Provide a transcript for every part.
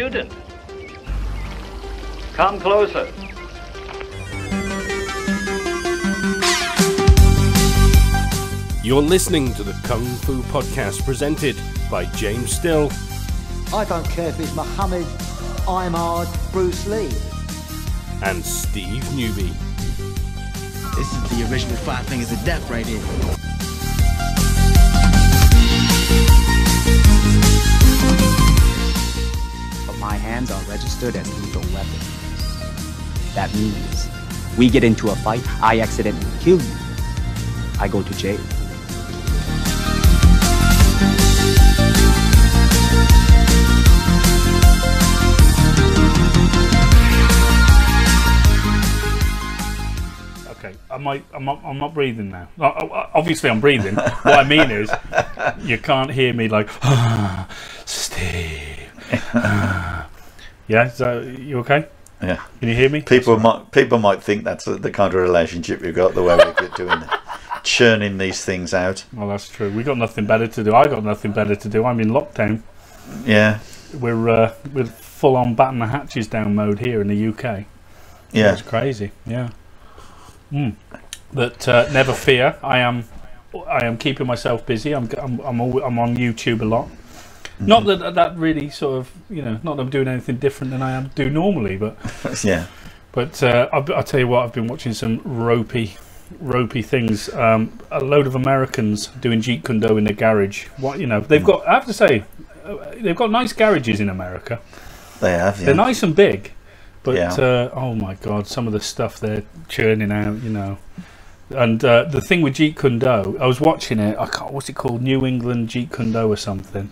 student. Come closer. You're listening to the Kung Fu Podcast presented by James Still I don't care if it's Muhammad, Imard, Bruce Lee. and Steve Newby. This is the original Five Fingers of Death right here. My hands are registered as lethal weapons. That means we get into a fight, I accidentally kill you. I go to jail. Okay, I? I'm not. I'm not breathing now. O- o- Obviously, I'm breathing. what I mean is, you can't hear me like, ah, Steve. ah." Yeah. So you okay? Yeah. Can you hear me? People might people might think that's the kind of relationship we've got. The way we're doing churning these things out. Well, that's true. We got nothing better to do. I got nothing better to do. I'm in lockdown. Yeah. We're uh, we're full on batten the hatches down mode here in the UK. Yeah. It's crazy. Yeah. Mm. But uh, never fear. I am. I am keeping myself busy. I'm. I'm. I'm, al I'm on YouTube a lot. Not that that really sort of you know. Not that I'm doing anything different than I am do normally, but Yeah. but uh, I'll, I'll tell you what. I've been watching some ropey, ropey things. Um, a load of Americans doing Jeet Kune Do in their garage. What you know? They've got. I have to say, uh, they've got nice garages in America. They have. Yeah. They're nice and big, but Yeah. uh, oh my god, some of the stuff they're churning out, you know. And uh, the thing with Jeet Kune Do, I was watching it. I can't. What's it called? New England Jeet Kune Do or something.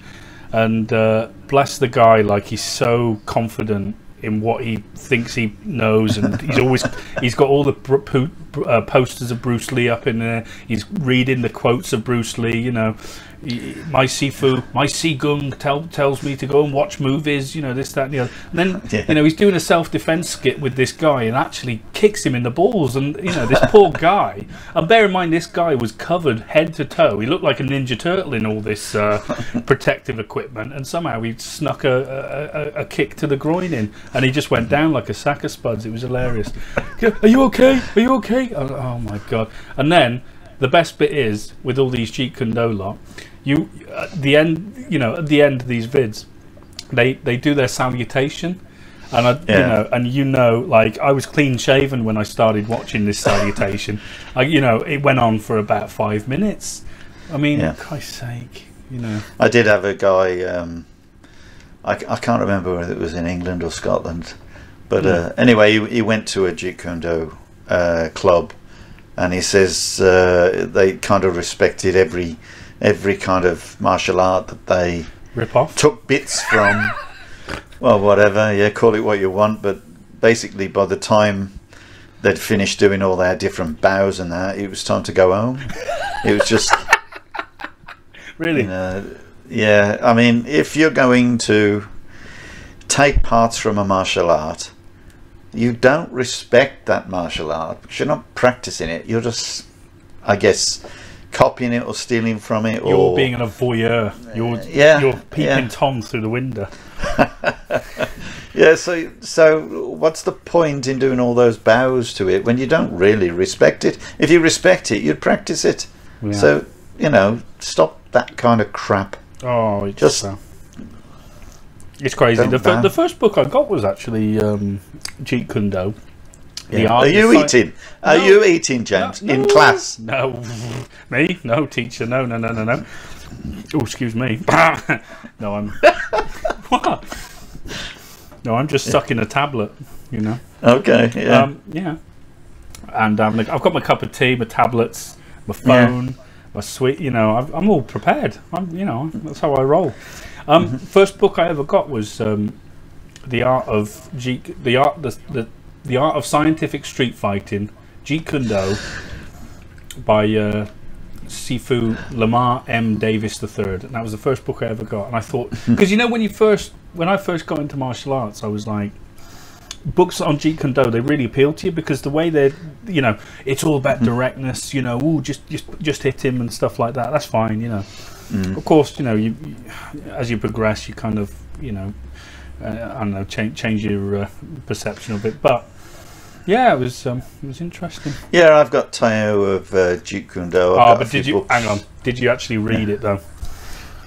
And uh, bless the guy, like he's so confident in what he thinks he knows, and he's always he's got all the po- uh, posters of Bruce Lee up in there. He's reading the quotes of Bruce Lee. You know, my Sifu, my Sigung tell, tells me to go and watch movies. You know this, that, and the other. And then Yeah. you know he's doing a self-defense skit with this guy, and actually kicks him in the balls. And you know this poor guy. And bear in mind, this guy was covered head to toe. He looked like a ninja turtle in all this uh, protective equipment, and somehow he snuck a, a, a, a kick to the groin in, and he just went down like a sack of spuds. It was hilarious. Are you okay? Are you okay? Oh, oh my god! And then the best bit is with all these Jeet Kune Do lot, you at the end, you know, at the end of these vids, they they do their salutation. And I, you know, and you know, like I was clean shaven when I started watching this salutation. I, you know, it went on for about five minutes. I mean, Yeah. Christ's sake, you know. I did have a guy. Um, I, I can't remember whether it was in England or Scotland, but uh, anyway, he, he went to a Jeet Kune Do uh, club, and he says uh, they kind of respected every every kind of martial art that they Rip off. took bits from. well, whatever, yeah, call it what you want, but basically, by the time they'd finished doing all their different bows and that, it was time to go home. it was just. Really? You know, yeah, I mean, if you're going to take parts from a martial art, you don't respect that martial art because you're not practicing it. You're just, I guess, copying it or stealing from it. You're or being a voyeur. You're yeah, You're peeping yeah. tom through the window. yeah. So, so what's the point in doing all those bows to it when you don't really respect it? If you respect it, you'd practice it. Yeah. So, you know, stop that kind of crap. Oh, it's Just- uh, it's crazy. The, the first book I got was actually um, Jeet Kune Do. Yeah. Are you sci- eating? Are No. you eating, James, No, in class? No, me? No, teacher. No, no, no, no, no. Oh, excuse me. no, I'm. what? No, I'm just sucking a tablet. You know. Okay, yeah. Um, yeah. And um, like, I've got my cup of tea, my tablets, my phone, my sweet. You know, I've, I'm all prepared. I'm, you know, that's how I roll. Um, Mm-hmm. First book I ever got was um, the art of Jeet, the art the, the the art of scientific street fighting, Jeet Kune Do, by uh, Sifu Lamar M Davis III, and that was the first book I ever got. And I thought, because you know, when you first when I first got into martial arts, I was like, books on Jeet Kune Do they really appeal to you because the way they're, you know, it's all Hmm. about directness. You know, ooh, just just just hit him and stuff like that. That's fine. You know, Hmm. of course, you know, you, as you progress, you kind of, you know, I don't know, change change your uh, perception of it. But yeah, it was um, it was interesting. Yeah, I've got Tao of uh, Jeet Kune Do. I've Oh, but did you books. hang on? Did you actually read it though?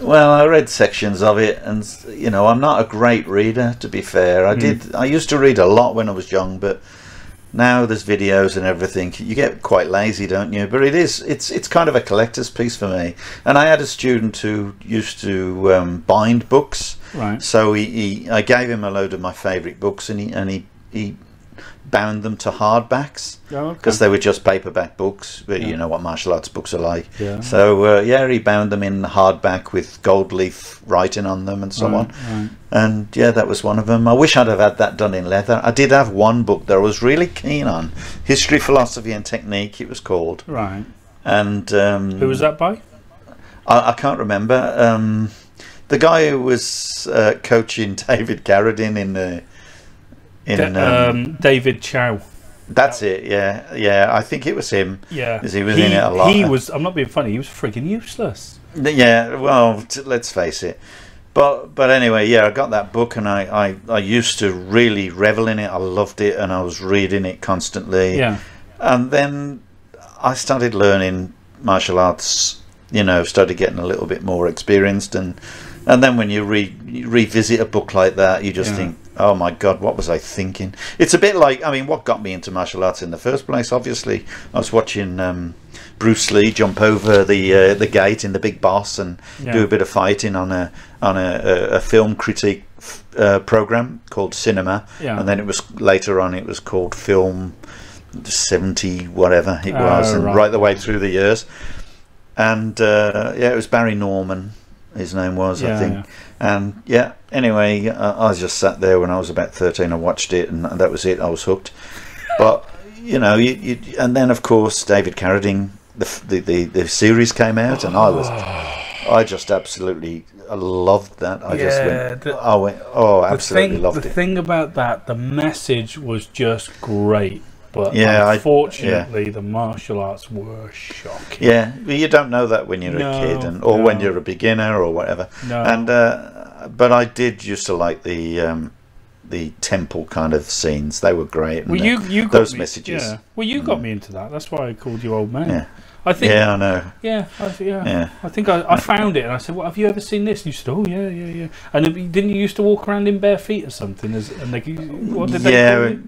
Well, I read sections of it, and you know, I'm not a great reader. To be fair. I did. I used to read a lot when I was young, but now there's videos and everything. You get quite lazy, don't you? But it is. It's it's kind of a collector's piece for me. And I had a student who used to um, bind books. Right. So he, he, I gave him a load of my favourite books, and he and he he bound them to hardbacks Oh, okay. because they were just paperback books. But Yeah. you know what martial arts books are like. Yeah. So uh, yeah, he bound them in hardback with gold leaf writing on them and so Right, on. right. And yeah, that was one of them. I wish I'd have had that done in leather. I did have one book that I was really keen on, History, Philosophy and Technique. It was called, Right. and um, Who was that by? I, I can't remember. Um, the guy who was uh, coaching David Carradine in the in Da- um, um, David Chow. that's it. Yeah, yeah. I think it was him. Yeah, he was in it a lot. He was. I'm not being funny. He was frigging useless. Yeah, well, t- let's face it. But but anyway, yeah, I got that book and I, I, I used to really revel in it. I loved it and I was reading it constantly. Yeah, And then I started learning martial arts, you know, started getting a little bit more experienced and and then when you, re- revisit a book like that, you just Yeah. think, oh my god, what was I thinking? It's a bit like, I mean, what got me into martial arts in the first place? Obviously, I was watching um, Bruce Lee jump over the uh, the gate in the Big Boss and Yeah. do a bit of fighting on a on a, a, a film critique f- uh, program called Cinema, Yeah. and then it was later on it was called Film seventy whatever it Oh, was, and right. right the way through the years. And uh, yeah, it was Barry Norman. His name was, I think. yeah. And yeah, anyway, I, I just sat there when I was about thirteen. I watched it, and that was it. I was hooked. But you know, you, you, and then of course David Carradine, the, the the the series came out, and I was, I just absolutely loved that. I just went, the- I went, oh, absolutely thing, loved the it. The thing about that, the message was just great. But Yeah, I- unfortunately, the martial arts were shocking. Yeah, but you don't know that when you're No, a kid, and or when you're a beginner or whatever. No. And uh, but I did used to like the um, the temple kind of scenes. They were great. Well, you you got those me, messages. Yeah. Well, you got me into that. That's why I called you old man. Yeah. I think. Yeah, I know. Yeah, I, yeah. Yeah. I think I, I found it and I said, "Well, have you ever seen this?" And you said, "Oh, yeah, yeah, yeah." And didn't you used to walk around in bare feet or something? As, and they, what did they Yeah, call you?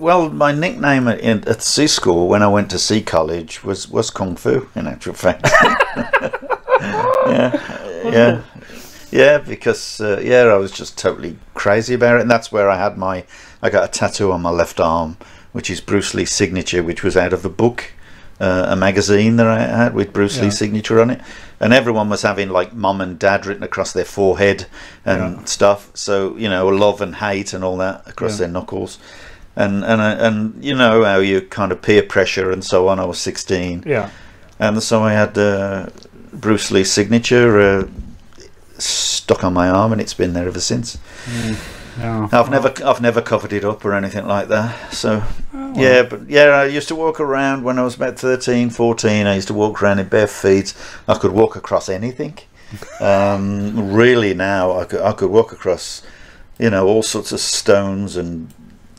Well, my nickname at, in, at C school when I went to C college was was Kung Fu. In actual fact. yeah, yeah, yeah. Because uh, yeah, I was just totally crazy about it, and that's where I had my. I got a tattoo on my left arm, which is Bruce Lee's signature, which was out of a book, uh, a magazine that I had with Bruce Yeah. Lee's signature on it, and everyone was having like mom and dad written across their forehead and Yeah. stuff. So you know, love and hate and all that across Yeah. their knuckles. And and I- and you know how you kind of peer pressure and so on. I was sixteen, Yeah. and so I had uh, Bruce Lee's signature uh, stuck on my arm, and it's been there ever since. yeah. I've never I've never covered it up or anything like that. So Oh, yeah, but yeah, I used to walk around when I was about 13, 14. I used to walk around in bare feet. I could walk across anything. Um, really, now I could I could walk across, you know, all sorts of stones and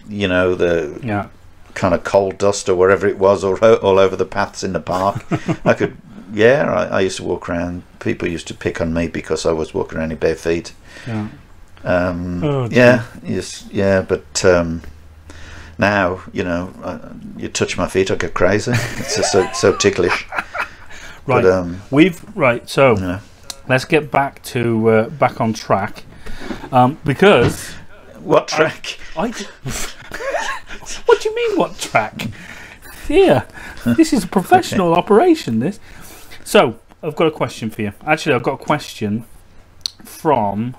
you know the Yeah. kind of coal dust or wherever it was, or all over the paths in the park. I could, yeah, I, I used to walk around. People used to pick on me because I was walking around in bare feet. Yeah. Um, Oh, yeah, yes, yeah, but um, now you know, I, you touch my feet, I get crazy. It's just so so ticklish. Right. But, um, We've right. So you know, let's get back to uh, back on track, um, because what track? I. d- what do you mean? What track? Yeah, this is a professional operation. This. So I've got a question for you. Actually, I've got a question from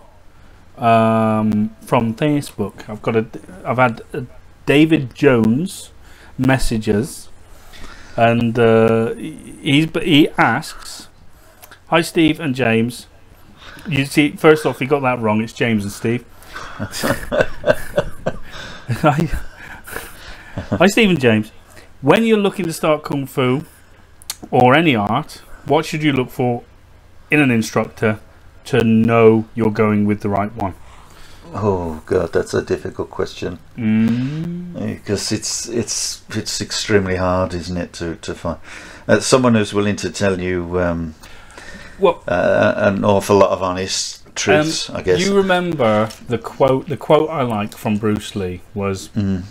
um, from Facebook. I've got a. I've had uh David Jones messages, and uh, he's but he asks, "Hi, Steve and James." You see, first off, he got that wrong. It's James and Steve. Hi, Hi, Stephen James. When you're looking to start kung fu or any art, what should you look for in an instructor to know you're going with the right one? Oh god, that's a difficult question Mm. because it's it's it's extremely hard, isn't it, to to find uh, someone who's willing to tell you um, Well, uh, an awful lot of honest truths. um, I guess. you remember the quote. The quote I like from Bruce Lee was, Mm.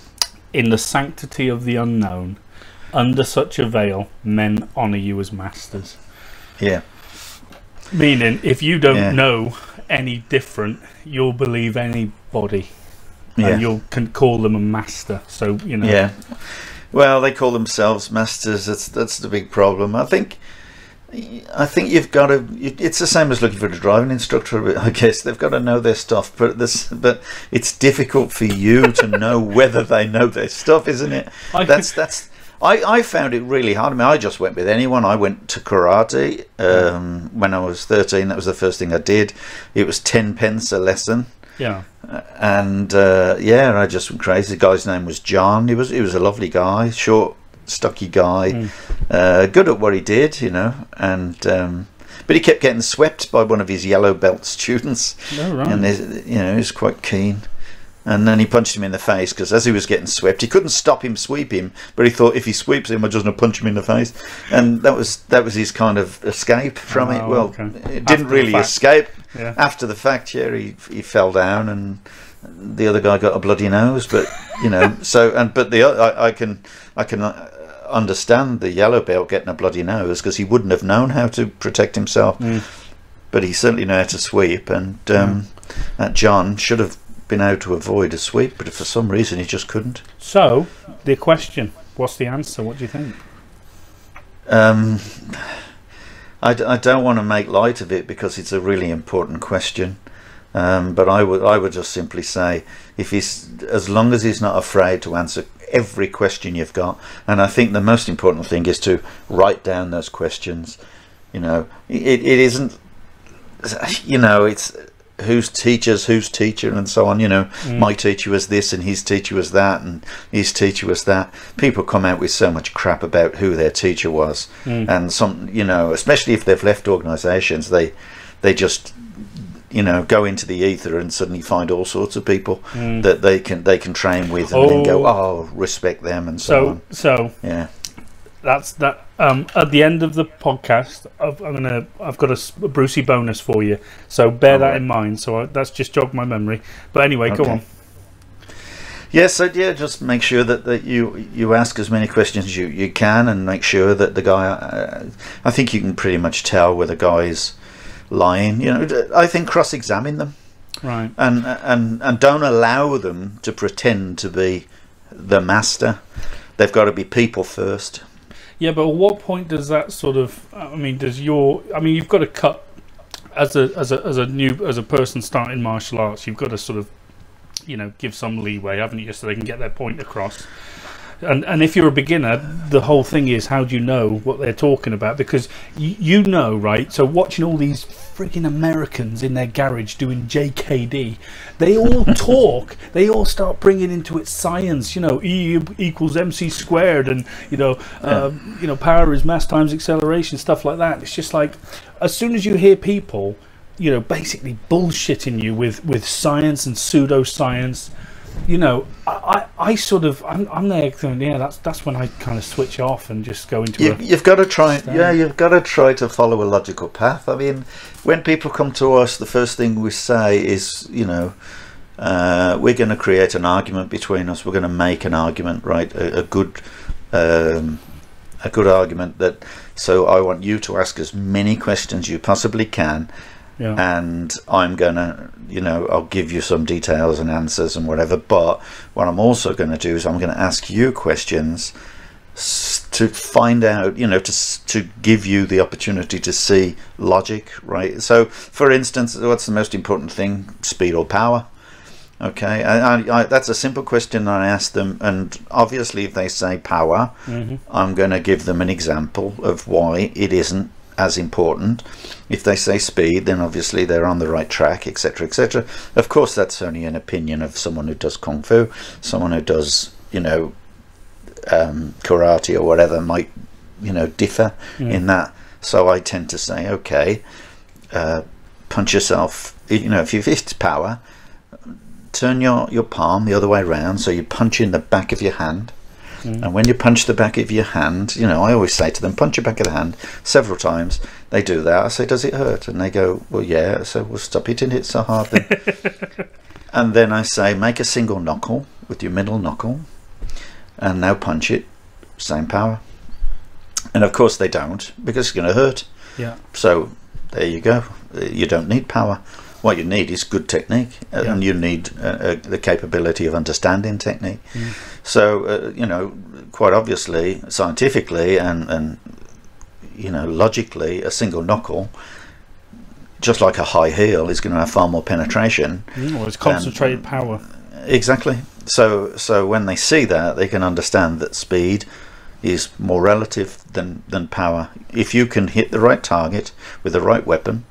"In the sanctity of the unknown, under such a veil, men honor you as masters." yeah, Meaning, if you don't Yeah. know any different, you'll believe anybody, yeah, and you'll can call them a master. So you know, yeah. Well, they call themselves masters. That's that's the big problem. I think. I think you've got to. It's the same as looking for a driving instructor. I guess they've got to know their stuff, but this, but it's difficult for you to know whether they know their stuff, isn't it? I- That's that's. I, I found it really hard. I mean, I just went with anyone. I went to karate um, when I was thirteen. That was the first thing I did. It was ten pence a lesson yeah, and uh, yeah, I just went crazy. The guy's name was John. He was he was a lovely guy, short, stocky guy, uh, good at what he did, you know. And um, but he kept getting swept by one of his yellow belt students, Oh, right. and you know he was quite keen. And then he punched him in the face because as he was getting swept, he couldn't stop him sweep him, but he thought if he sweeps him, I'm just going to punch him in the face, and that was that was his kind of escape from it. Oh, Well, okay. it didn't the really escape yeah. after the fact, yeah, he he fell down and the other guy got a bloody nose. But you know, so and but the I can I can uh, understand the yellow belt getting a bloody nose because he wouldn't have known how to protect himself. Mm. But he certainly knew how to sweep, and um, that John should have been able to avoid a sweep, but for some reason he just couldn't. So the question: What's the answer? What do you think? Um, I, d- I don't want to make light of it because it's a really important question. Um, but I would I would just simply say if he's as long as he's not afraid to answer every question you've got, and I think the most important thing is to write down those questions. You know, it, it isn't. You know, it's whose teachers, whose teacher, and so on. You know, mm. my teacher was this, and his teacher was that, and his teacher was that. People come out with so much crap about who their teacher was, mm. and some, you know, especially if they've left organisations, they they just you know go into the ether and suddenly find all sorts of people that they can they can train with and then go oh respect them and so, So, on so yeah that's that. Um, at the end of the podcast, I've, I'm gonna I've got a Brucey bonus for you. So bear that Alright. in mind. So I, that's just jogged my memory. But anyway, go on. Yes, so yeah, just make sure that, that you you ask as many questions as you, you can, and make sure that the guy. Uh, I think you can pretty much tell where the guy's lying. You know, I think cross-examine them, Right. and and and don't allow them to pretend to be the master. They've got to be people first. Yeah, but at what point does that sort of? I mean, does your? I mean, you've got to cut as a as a as a new as a person starting martial arts. You've got to sort of, you know, give some leeway, haven't you, so they can get their point across. And and if you're a beginner, the whole thing is how do you know what they're talking about? Because you, you know, right? So watching all these freaking Americans in their garage doing JKD, they all talk. They all start bringing into it science. You know, E equals MC squared, and you know, um, you know, power is mass times acceleration, stuff like that. It's just like as soon as you hear people, you know, basically bullshitting you with with science and pseudoscience you know, I, I, I sort of, I'm, I'm there going, yeah, that's that's when I kind of switch off and just go into You, a, you've got to try. Stand. Yeah, you've got to try to follow a logical path. I mean, when people come to us, the first thing we say is, you know, uh, we're going to create an argument between us. We're going to make an argument, right? A, a good, um, a good argument that. So I want you to ask as many questions you possibly can, yeah, and I'm gonna, you know, I'll give you some details and answers and whatever. But what I'm also going to do is I'm going to ask you questions to find out, you know, to to give you the opportunity to see logic, right? So, for instance, what's the most important thing? Speed or power? Okay, I, I, I, that's a simple question I ask them, and obviously, if they say power, hmm I'm going to give them an example of why it isn't as important. If they say speed, then obviously they're on the right track, etc., etc. Of course, that's only an opinion of someone who does kung fu. Someone who does, you know, um, karate or whatever might, you know, differ in that. So I tend to say, okay, uh, punch yourself. You know, if you've hit power, turn your, your palm the other way around so you punch in the back of your hand. And when you punch the back of your hand, you know, I always say to them, punch your back of the hand several times. They do that. I say, does it hurt? And they go, well, yeah. I say, well, stop hitting it so hard then. and then I say, make a single knuckle with your middle knuckle and now punch it, same power. And of course they don't because it's going to hurt. Yeah. So there you go. You don't need power. What you need is good technique, uh, and you need uh, uh, the capability of understanding technique. So uh, you know, quite obviously, scientifically, and and you know, logically, a single knuckle, just like a high heel, is going to have far more penetration. Well, it's concentrated power. Exactly. So so when they see that, they can understand that speed is more relative than than power. If you can hit the right target with the right weapon,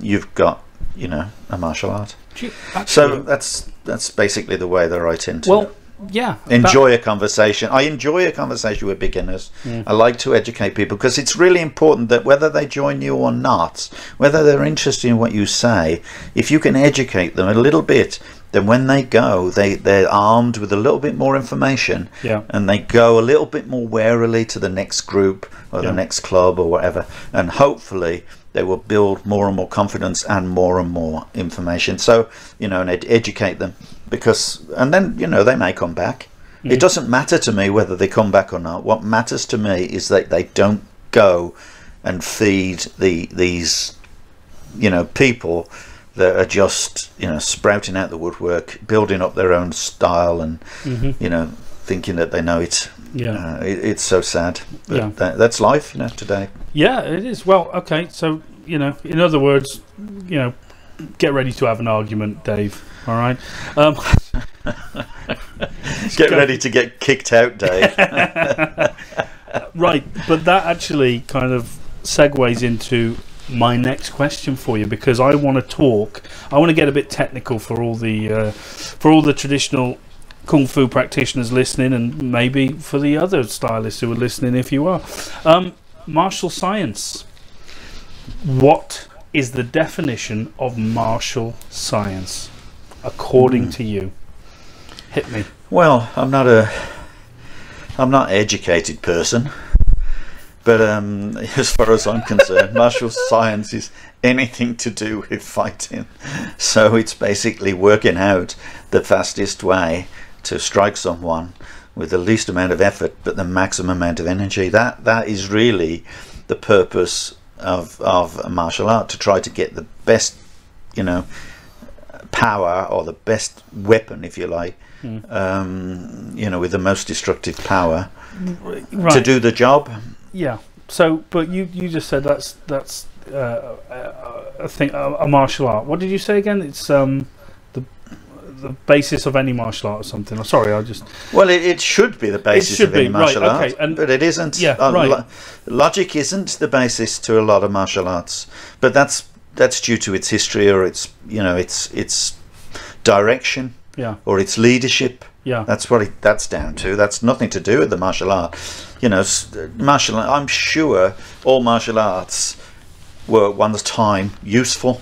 you've got you know a martial art. Do you- So that's that's basically the way that I tend to well, yeah. enjoy a conversation. I enjoy a conversation with beginners. I like to educate people because it's really important that whether they join you or not, whether they're interested in what you say, if you can educate them a little bit, then when they go, they they're armed with a little bit more information, Yeah. and they go a little bit more warily to the next group or Yeah. the next club or whatever, and hopefully. They will build more and more confidence and more and more information. So, you know, and ed- educate them because, and then, you know, they may come back. It doesn't matter to me whether they come back or not. What matters to me is that they don't go and feed the these, you know, people that are just you know sprouting out the woodwork, building up their own style, and you know thinking that they know it. Yeah. uh, it, it's so sad. Yeah. that, that's life, you know, today. Yeah, it is. Well, okay. So, you know, in other words, you know, get ready to have an argument, Dave. All right. Um, Get ready to get kicked out, Dave. right. But that actually kind of segues into my next question for you because I want to talk. I want to get a bit technical for all the uh, for all the traditional kung fu practitioners listening, and maybe for the other stylists who are listening, if you are. Um, martial science. What is the definition of martial science, according to you? Hit me. Well, I'm not a, I'm not an educated person, but um, as far as I'm concerned, martial science is anything to do with fighting. So it's basically working out the fastest way to strike someone with the least amount of effort but the maximum amount of energy. That that is really the purpose of of a martial art to try to get the best, you know, power or the best weapon, if you like, um, you know, with the most destructive power Right. to do the job. Yeah. So, but you you just said that's that's uh, a, a thing a, a martial art. What did you say again? It's um the the basis of any martial art or something. Oh, sorry, I just Well, it, it should be the basis of any be, right, martial art, okay, and- but it isn't. Yeah, Uh, right. lo- logic isn't the basis to a lot of martial arts, but that's that's due to its history or its you know its its direction yeah or its leadership. yeah That's what it, that's down to. That's nothing to do with the martial art. You know, martial. I'm sure all martial arts were at one time useful,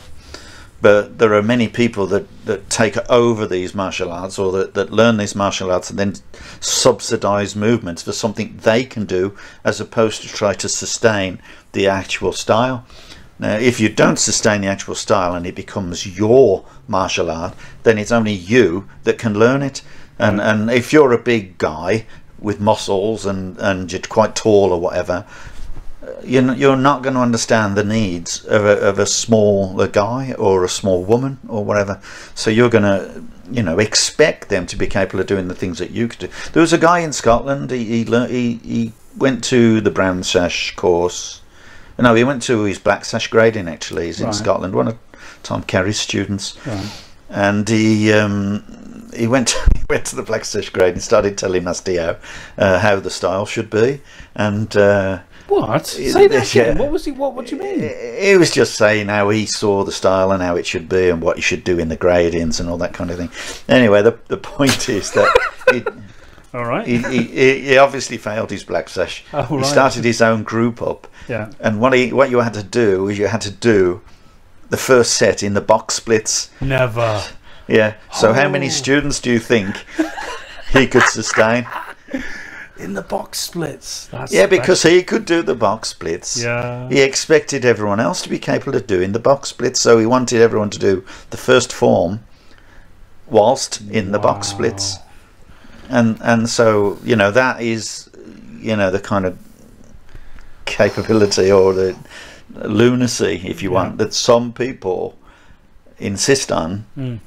but there are many people that, that take over these martial arts or that, that learn these martial arts and then subsidize movements for something they can do as opposed to try to sustain the actual style. Now, if you don't sustain the actual style and it becomes your martial art, then it's only you that can learn it. And and if you're a big guy with muscles and, and you're quite tall or whatever, uh, you're n- you're not going to understand the needs of a, of a smaller guy or a small woman or whatever. So you're going to, you know, expect them to be capable of doing the things that you could do. There was a guy in Scotland. He he he, he went to the brown sash course. No, he went to his black sash grading. Actually, he's in Right. Scotland. One of Tom Kerry's students right. and he um, he went he went to the black sash grade and started telling us uh, how the style should be, and uh, What? Say Yeah. that again. What was he? What? What do you mean? He was just saying how he saw the style and how it should be and what you should do in the gradients and all that kind of thing. Anyway, the the point is that he, All right. he, he, he obviously failed his black sesh. Oh, He started his own group up, yeah. and what he what you had to do is you had to do the first set in the box splits. Never. Yeah. So how many Oh. students do you think he could sustain? In the box splits. That's Yeah, because he could do the box splits. Yeah. He expected everyone else to be capable of doing the box splits, so he wanted everyone to do the first form whilst in the box splits. And and so, you know, that is you know, the kind of capability or the lunacy, if you Yeah. want, that some people insist on. Mm.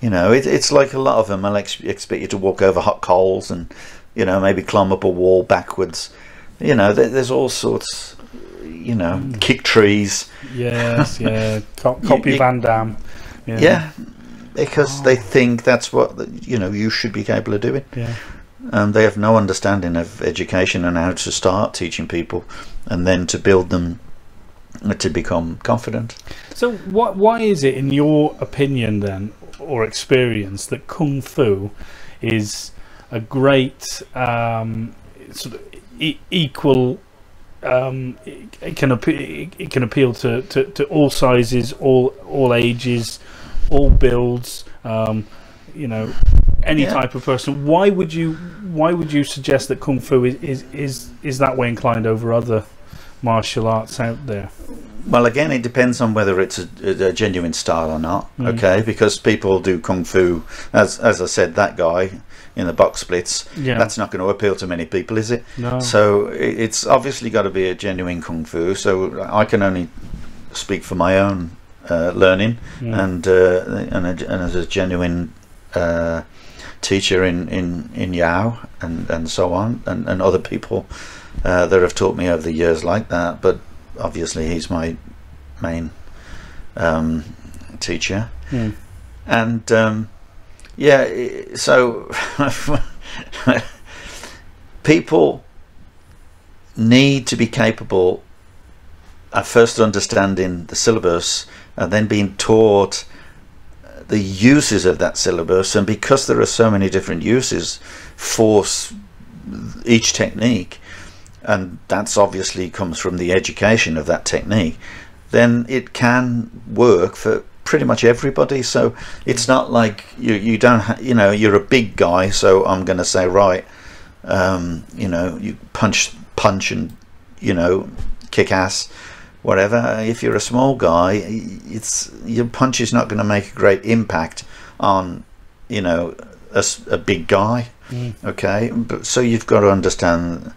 You know, it, it's like a lot of them. I'll ex- expect you to walk over hot coals and, you know, maybe climb up a wall backwards. You know, there, there's all sorts. You know, Mm. kick trees. Yes. Yeah. Co- copy you- Van Damme. Yeah, because they think that's what you know you should be capable of doing. Yeah. Um, they have no understanding of education and how to start teaching people, and then to build them to become confident. So, what? Why is it, in your opinion, then, or experience, that kung fu is a great um, sort of e- equal? Um, it, it can appeal. It can appeal to, to, to all sizes, all all ages, all builds. Um, you know, any Yeah. type of person. Why would you? Why would you suggest that kung fu is is is, is that way inclined over other martial arts out there? Well, again, it depends on whether it's a, a genuine style or not. Mm. Okay, because people do kung fu, as as I said, that guy in the box splits. Yeah. That's not going to appeal to many people, is it? No. So it's obviously got to be a genuine kung fu. So I can only speak for my own uh, learning, Yeah. and uh, and, a, and as a genuine uh, teacher in in in Yao and and so on, and and other people uh, that have taught me over the years like that. But obviously, he's my main um, teacher, Mm. and um, yeah, so people need to be capable at first understanding the syllabus and then being taught the uses of that syllabus. And because there are so many different uses for each technique and that's obviously comes from the education of that technique then it can work for pretty much everybody. So it's not like you you don't you know you're a big guy so I'm going to say right um, you know you punch punch and you know kick ass whatever if you're a small guy it's your punch is not going to make a great impact on you know a, a big guy okay but so you've got to understand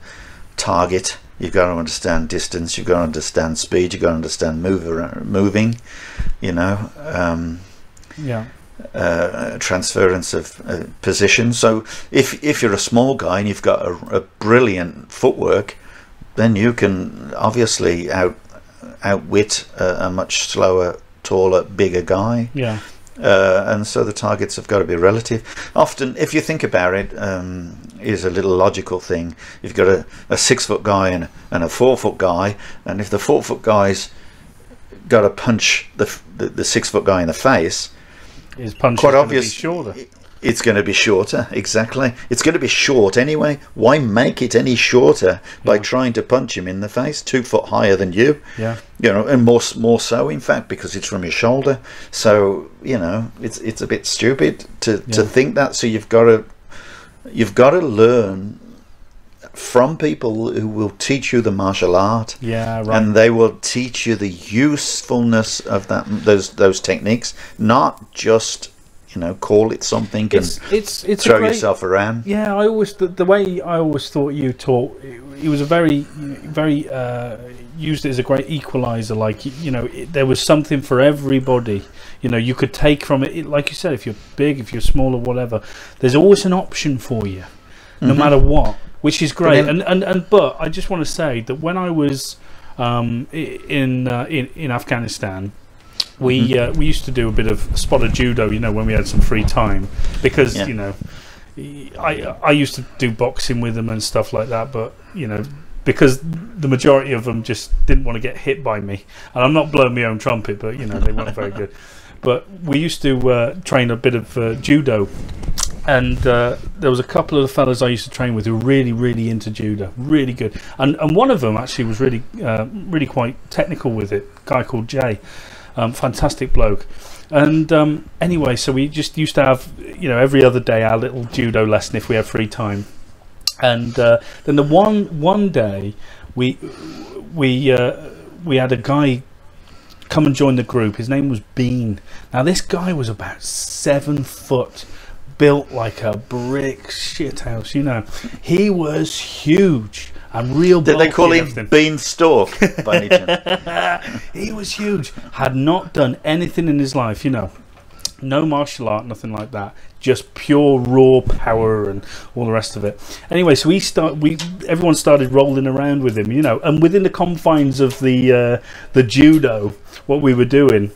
target you've got to understand distance you've got to understand speed you've got to understand move around, moving you know um, Yeah. uh, transference of uh, position. So if if you're a small guy and you've got a, a brilliant footwork, then you can obviously out outwit a, a much slower, taller, bigger guy. Yeah. Uh, and so the targets have got to be relative. Often, if you think about it, um, is a little logical thing. You've got a, a six foot guy and, and a four foot guy, and if the four foot guy's got to punch the, the the six foot guy in the face, His punch quite is obvious. Shorter. It's going to be shorter, exactly. It's going to be short anyway. Why make it any shorter by Yeah. trying to punch him in the face, two foot higher than you? Yeah. You know, and more more so, in fact, because it's from your shoulder. So you know, it's it's a bit stupid to to think that. So you've got to you've got to learn from people who will teach you the martial art Yeah. Right. and they will teach you the usefulness of that those those techniques not just you know call it something it's and it's it's throw great, yourself around Yeah, I always the, the way I always thought you taught. It was a very, very uh, used it as a great equalizer. Like you know, it, there was something for everybody. You know, you could take from it, it. Like you said, if you're big, if you're small, or whatever, there's always an option for you, no matter what, which is great. then- and, and and but I just want to say that when I was um, in uh, in in Afghanistan. We uh, we used to do a bit of spotted judo, you know, when we had some free time, because Yeah. you know I I used to do boxing with them and stuff like that, but you know because the majority of them just didn't want to get hit by me. And I'm not blowing my own trumpet, but you know they weren't very good. But we used to uh, train a bit of uh, judo, and uh, there was a couple of the fellas I used to train with who were really, really into judo, really good. And and one of them actually was really, uh, really quite technical with it. A guy called Jay, um, fantastic bloke. And um, anyway, so we just used to have, you know, every other day our little judo lesson if we had free time. And uh, then the one one day we we uh, we had a guy come and join the group. His name was Bean. Now this guy was about seven foot, built like a brick shithouse. You know, he was huge and real. Did they call him. Beanstalk by any chance? He was huge. Had not done anything in his life, you know. No martial art, nothing like that. Just pure raw power and all the rest of it. Anyway, so we start. We everyone started rolling around with him, you know, and within the confines of the uh, the judo, what we were doing,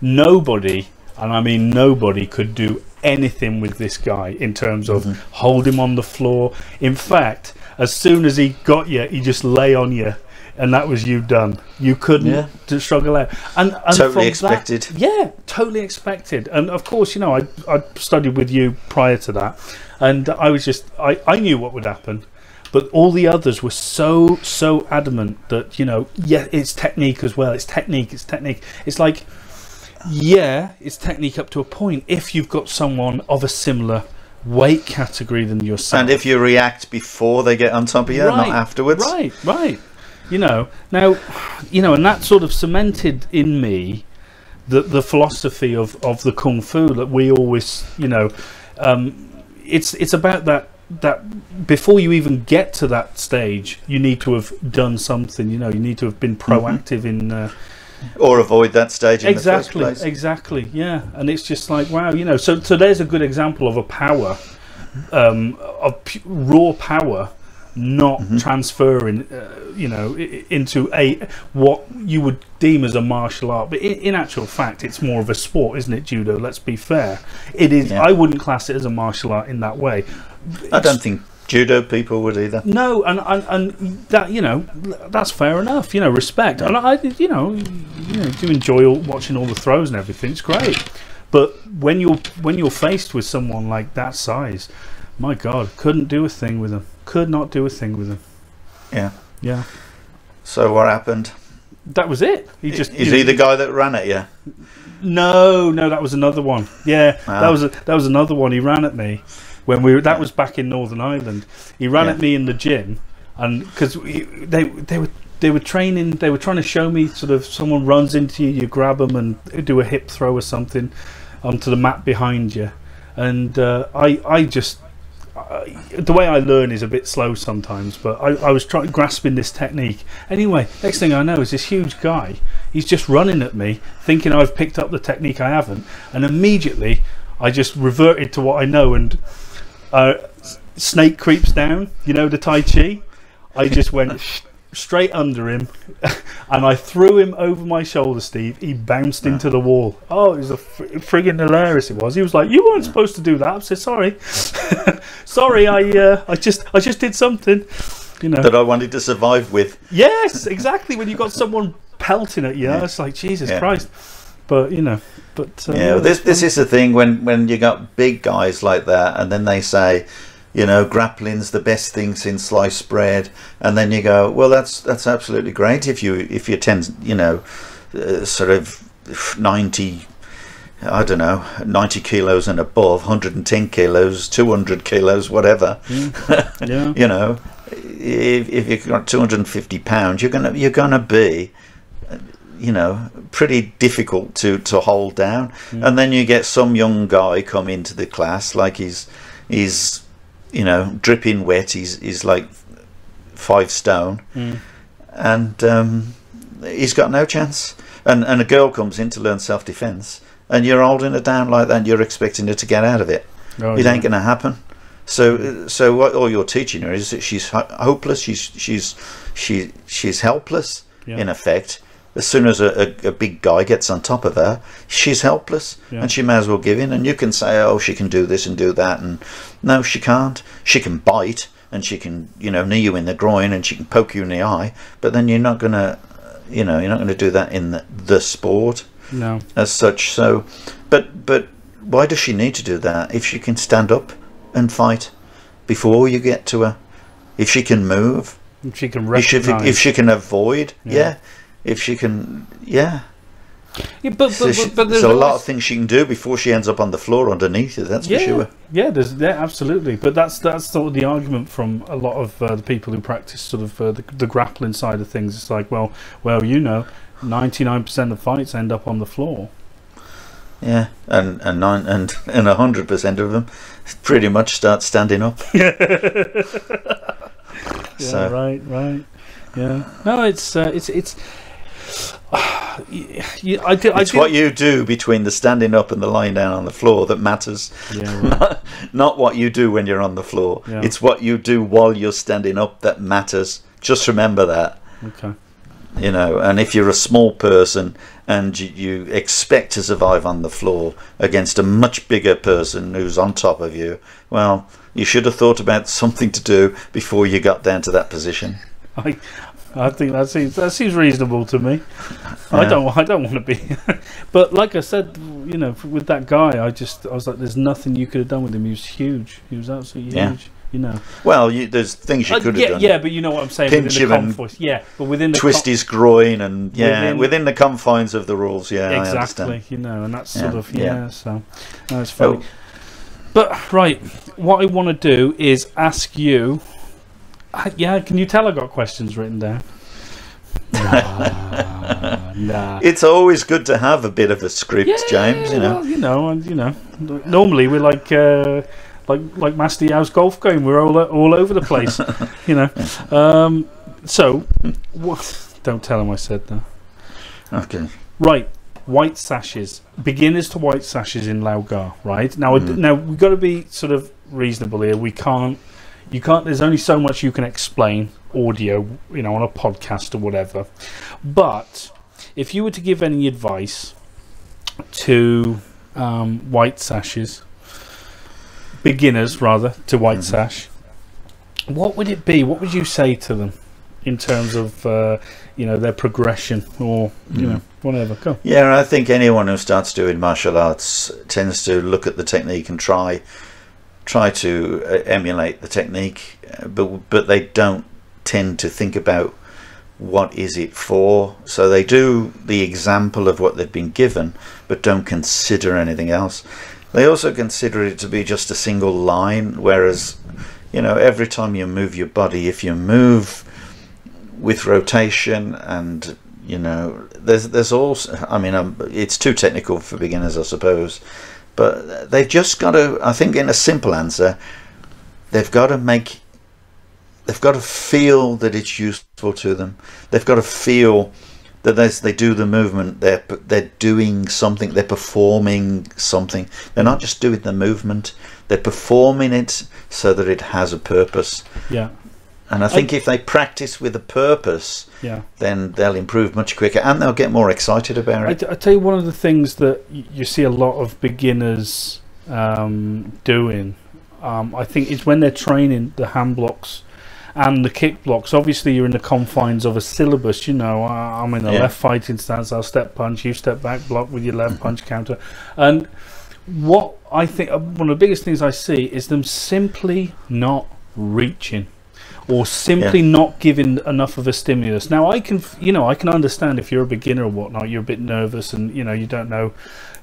nobody, and I mean nobody, could do anything with this guy in terms of hold him on the floor. In fact, as soon as he got you, he just lay on you. And that was you done. You couldn't Yeah. to struggle out. And, and Totally from that- expected. yeah, totally expected. And of course, you know, I I studied with you prior to that, and I was just I I knew what would happen. But all the others were so so adamant that you know, yeah, it's technique as well. It's technique. It's technique. It's like, yeah, it's technique up to a point. If you've got someone of a similar weight category than yourself, and if you react before they get on top of you, not afterwards. Right, right. You know, now, you know, and that sort of cemented in me the the philosophy of of the kung fu that we always, you know, um, it's it's about that that before you even get to that stage, you need to have done something. You know, you need to have been proactive in. Uh, Or avoid that stage in exactly the first place. exactly yeah and it's just like wow you know so so there's a good example of a power um of raw power not Mm-hmm. transferring uh, you know into a what you would deem as a martial art but in, in actual fact it's more of a sport isn't it judo let's be fair it is Yeah. i wouldn't class it as a martial art in that way I don't think judo people would either. no, and, and and that you know that's fair enough. You know, respect, and I you know you know do enjoy all, watching all the throws and everything. It's great, but when you're when you're faced with someone like that size, my God, couldn't do a thing with them. Could not do a thing with them. Yeah. Yeah, So what happened? that was it. He just Is know, he the guy that ran at you? No, no, that was another one. Yeah, Ah. that was a, that was another one. He ran at me when we were. That was back in Northern Ireland. He ran Yeah. at me in the gym, and because they they were they were training, they were trying to show me sort of someone runs into you, you grab them and do a hip throw or something onto the mat behind you, and uh, I I just. I the way I learn is a bit slow sometimes, but I, I was trying grasping this technique. Anyway, next thing I know is this huge guy. He's just running at me, thinking I've picked up the technique I haven't, and immediately I just reverted to what I know. And uh, snake creeps down. You know the Tai Chi. I just went sh- straight under him, and I threw him over my shoulder. Steve. He bounced into the wall. Oh, it was a fr- friggin' hilarious. It was. He was like, "You weren't supposed to do that." I said, "Sorry, sorry. I uh, I just I just did something." You know. That I wanted to survive with. Yes, exactly. When you got someone pelting at you, it's like Jesus Yeah. Christ. But you know, but uh, Yeah, this this is the thing when when you got big guys like that, and then they say, you know, grappling's the best thing since sliced bread, and then you go, well, that's that's absolutely great if you if you tend, you know, uh, sort of ninety. I don't know, 90 kilos and above, 110 kilos, 200 kilos, whatever. yeah, you know, if, if you've got 250 pounds, you're gonna you're gonna be, you know, pretty difficult to to hold down. And then you get some young guy come into the class like he's he's you know dripping wet. He's he's like five stone, and um, he's got no chance. And and a girl comes in to learn self defence, and you're holding her down like that. and You're expecting her to get out of it. Oh, it yeah. ain't going to happen. So, so what all you're teaching her is that she's ho- hopeless. She's she's she she's helpless Yeah. in effect. As soon as a, a, a big guy gets on top of her, she's helpless, Yeah. and she may as well give in. And you can say, "Oh, she can do this and do that," and no, she can't. She can bite, and she can you know knee you in the groin and she can poke you in the eye but then you're not going to you know you're not going to do that in the, the sport No. as such so but but why does she need to do that if she can stand up and fight before you get to her if she can move If she can if she, recognize. if she can avoid Yeah. yeah. If she can yeah yeah, but, but, so but, she- but there's there's a lot always- of things she can do before she ends up on the floor underneath it. that's yeah, for sure Yeah, there's yeah, absolutely. But that's that's sort of the argument from a lot of uh, the people who practice sort of uh, the, the grappling side of things. It's like, well, well, you know, ninety nine percent of fights end up on the floor. yeah and and nine and and a hundred percent of them pretty much start standing up Yeah, so right, right. Yeah. No, it's uh, it's it's. yeah, I do. I it's do. what you do between the standing up and the lying down on the floor that matters yeah, right. not what you do when you're on the floor Yeah. it's what you do while you're standing up that matters just remember that Okay. you know and if you're a small person and you, you expect to survive on the floor against a much bigger person who's on top of you well you should have thought about something to do before you got down to that position I, I think that seems that seems reasonable to me. I don't I don't want to be, but like I said, you know, with that guy, I just I was like, there's nothing you could have done with him. He was huge. He was absolutely Yeah. huge. You know. well you, there's things you Uh, could have yeah, done yeah, but you know what I'm saying. Pinch him and. Yeah, but within the twist his groin and yeah Within- within, the confines of the rules yeah I exactly. understand You know, and that's sort Yeah, of yeah. yeah. So no, funny. Oh. But right, what I want to do is ask you. Yeah, can you tell I got questions written down? Nah, nah. It's always good to have a bit of a script, James. You know, well, you know, and you know, normally we're like, uh, like, like Master House golf game. We're all all over the place, you know. Um, so, what? Don't tell him I said that. okay. Right, white sashes. Beginners to white sashes in Lau Gar. Right now, now we've got to be sort of reasonable here. We can't. You can't. There's only so much you can explain audio, you know, on a podcast or whatever. But if you were to give any advice to um, white sashes, beginners rather to white sash, what would it be? What would you say to them in terms of uh, you know their progression or you know whatever? Go. Yeah, I think anyone who starts doing martial arts tends to look at the technique and try try to uh, emulate the technique, uh, but but they don't tend to think about what is it for. So they do the example of what they've been given, but don't consider anything else. They also consider it to be just a single line, whereas you know every time you move your body, if you move with rotation and you know there's there's also I mean um, it's too technical for beginners I suppose but they've just got to I think in a simple answer they've got to make they've got to feel that it's useful to them. They've got to feel that as they do the movement they're they're doing something they're performing something. They're not just doing the movement they're performing it so that it has a purpose. Yeah, and I think if they practice with a purpose, yeah. then they'll improve much quicker and they'll get more excited about it. I tell you, one of the things that you see a lot of beginners um, doing, um, I think, is when they're training the hand blocks and the kick blocks. Obviously, you're in the confines of a syllabus. You know, I- I'm in a Yeah. left fighting stance. I'll step punch. You step back, block with your left punch counter. And what I think uh, one of the biggest things I see is them simply not reaching or simply Yeah. not giving enough of a stimulus. Now I can, you know, I can understand if you're a beginner or whatnot, you're a bit nervous and you know you don't know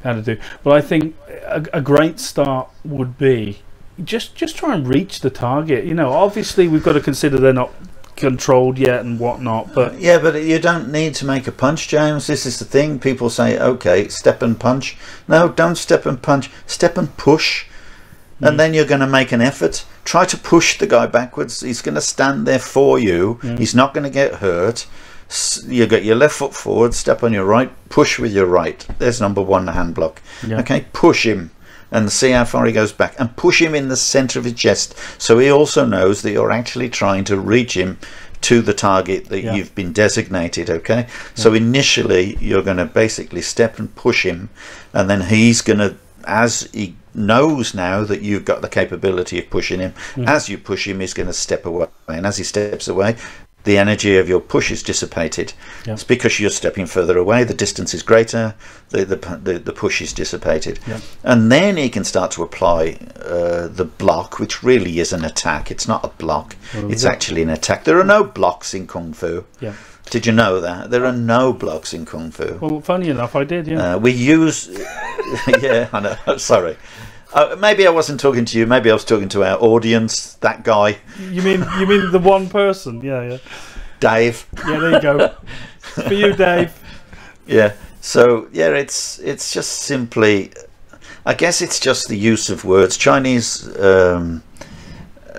how to do. But I think a, a great start would be just just try and reach the target. You know, obviously we've got to consider they're not controlled yet and whatnot, but Yeah, but you don't need to make a punch, James. This is the thing. People say, okay, step and punch. No, don't step and punch. Step and push. And mm. then you're going to make an effort. Try to push the guy backwards. He's going to stand there for you. Mm. He's not going to get hurt. You get your left foot forward, step on your right, push with your right. There's number one hand block. Yeah. Okay, push him and see how far he goes back and push him in the center of his chest so he also knows that you're actually trying to reach him to the target that Yeah. you've been designated okay so initially you're going to basically step and push him and then he's going to as he knows now that you've got the capability of pushing him. Mm. As you push him, he's going to step away, and as he steps away, the energy of your push is dissipated. Yeah. It's because you're stepping further away. The distance is greater. The the the, the push is dissipated, Yeah. and then he can start to apply uh, the block, which really is an attack. It's not a block. it's that- actually an attack. There are no blocks in kung fu. Yeah. Did you know that there are no blocks in kung fu? Well, funny enough, I did. Yeah. Uh, we use, yeah, I know. Sorry, uh, maybe I wasn't talking to you. Maybe I was talking to our audience. That guy, you mean you mean the one person? Yeah, yeah, Dave. yeah. There you go. For you, Dave. Yeah. So yeah, it's it's just simply, I guess it's just the use of words. Chinese um,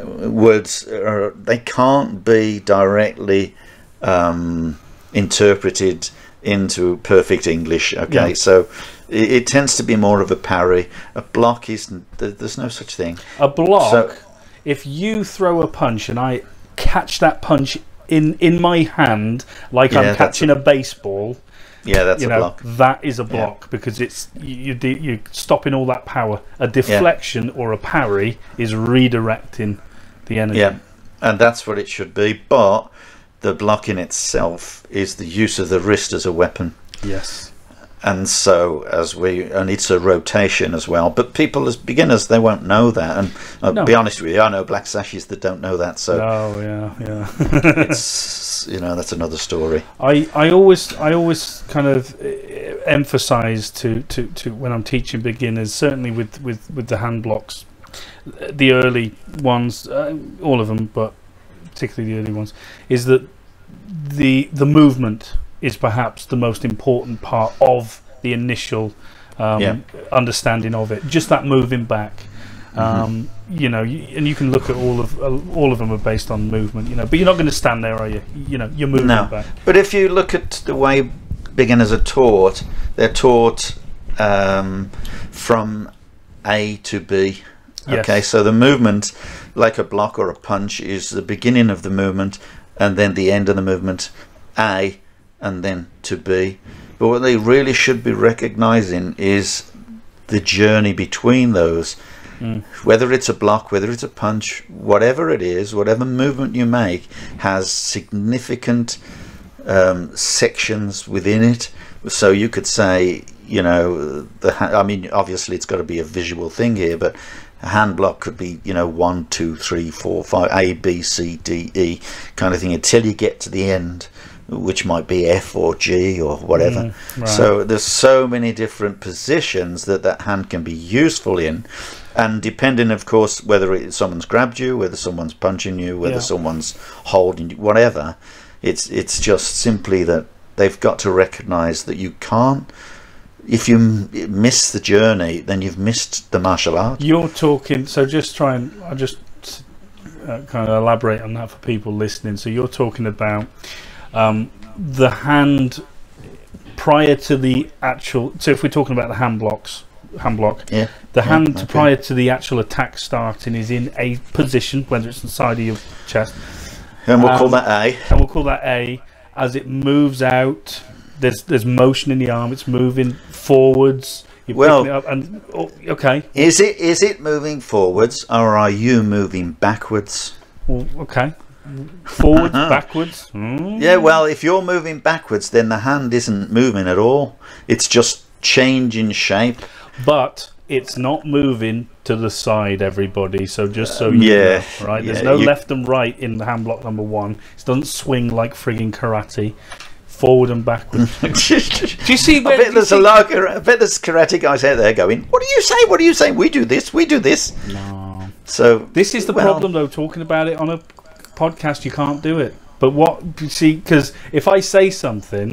words are they can't be directly um, interpreted into perfect English. Okay, Yeah. so it, it tends to be more of a parry. A block is there- there's no such thing. A block. So- if you throw a punch and I catch that punch in in my hand, like Yeah, I'm catching a, baseball, Yeah, that's you a know block. that is a block because it's you you you're stopping all that power. A deflection or a parry is redirecting the energy. Yeah, and that's what it should be. But the block in itself is the use of the wrist as a weapon. Yes. And so as we and it's a rotation as well but people as beginners they won't know that and i'll No. be honest with you i know black sashes that don't know that so Oh yeah, yeah. it's you know that's another story I, I always I always kind of eh, emphasize to, to, to when I'm teaching beginners, certainly with, with, with the hand blocks, the early ones, uh, all of them, but particularly the early ones, is that the the movement is perhaps the most important part of the initial um, Yeah. understanding of it. Just that moving back. Um, you know, you, and you can look at all of uh, all of them are based on movement. You know, but you're not going to stand there, are you? You know, you're moving no back. but if you look at the way beginners are taught they're taught um, from a to b Yes. okay so the movement like a block or a punch is the beginning of the movement and then the end of the movement a and then to be. but what they really should be recognizing is the journey between those whether it's a block whether it's a punch whatever it is whatever movement you make has significant um, sections within it. So you could say, you know, the I mean, obviously it's got to be a visual thing here, but a hand block could be, you know, one, two, three, four, five, A, B, C, D, E, kind of thing, until you get to the end, which might be F or G or whatever. right. So there's so many different positions that that hand can be useful in. And depending, of course, whether it, someone's grabbed you, whether someone's punching you, whether Yeah. someone's holding you, whatever, it's it's just simply that they've got to recognise that you can't. If you miss the journey, then you've missed the martial art. You're talking, so just try and I'll just uh, kind of elaborate on that for people listening. So you're talking about um, the hand prior to the actual. So if we're talking about the hand blocks, hand block, Yeah. the Yeah, hand okay. prior to the actual attack starting is in a position, whether it's inside of your chest, And we'll call Um, that A. and we'll call that A. As it moves out, there's there's motion in the arm. It's moving forwards. You're Well- it up and oh, okay, Is it is it moving forwards or are you moving backwards? well, okay, forwards, backwards. Mm. Yeah, well, if you're moving backwards, then the hand isn't moving at all. It's just changing shape. but it's not moving to the side. Everybody, so just so you yeah, know, right? There's yeah, no you- left and right in the hand block number one. It doesn't swing like frigging karate. Forward and backward. Do you see? Where, I bet there's a see- lot. Of, I bet there's karate guys out there going, "What do you say? What do you say? We do this. We do this." No. So This is the well, problem, though. Talking about it on a podcast, you can't do it. But what you see? Because if I say something,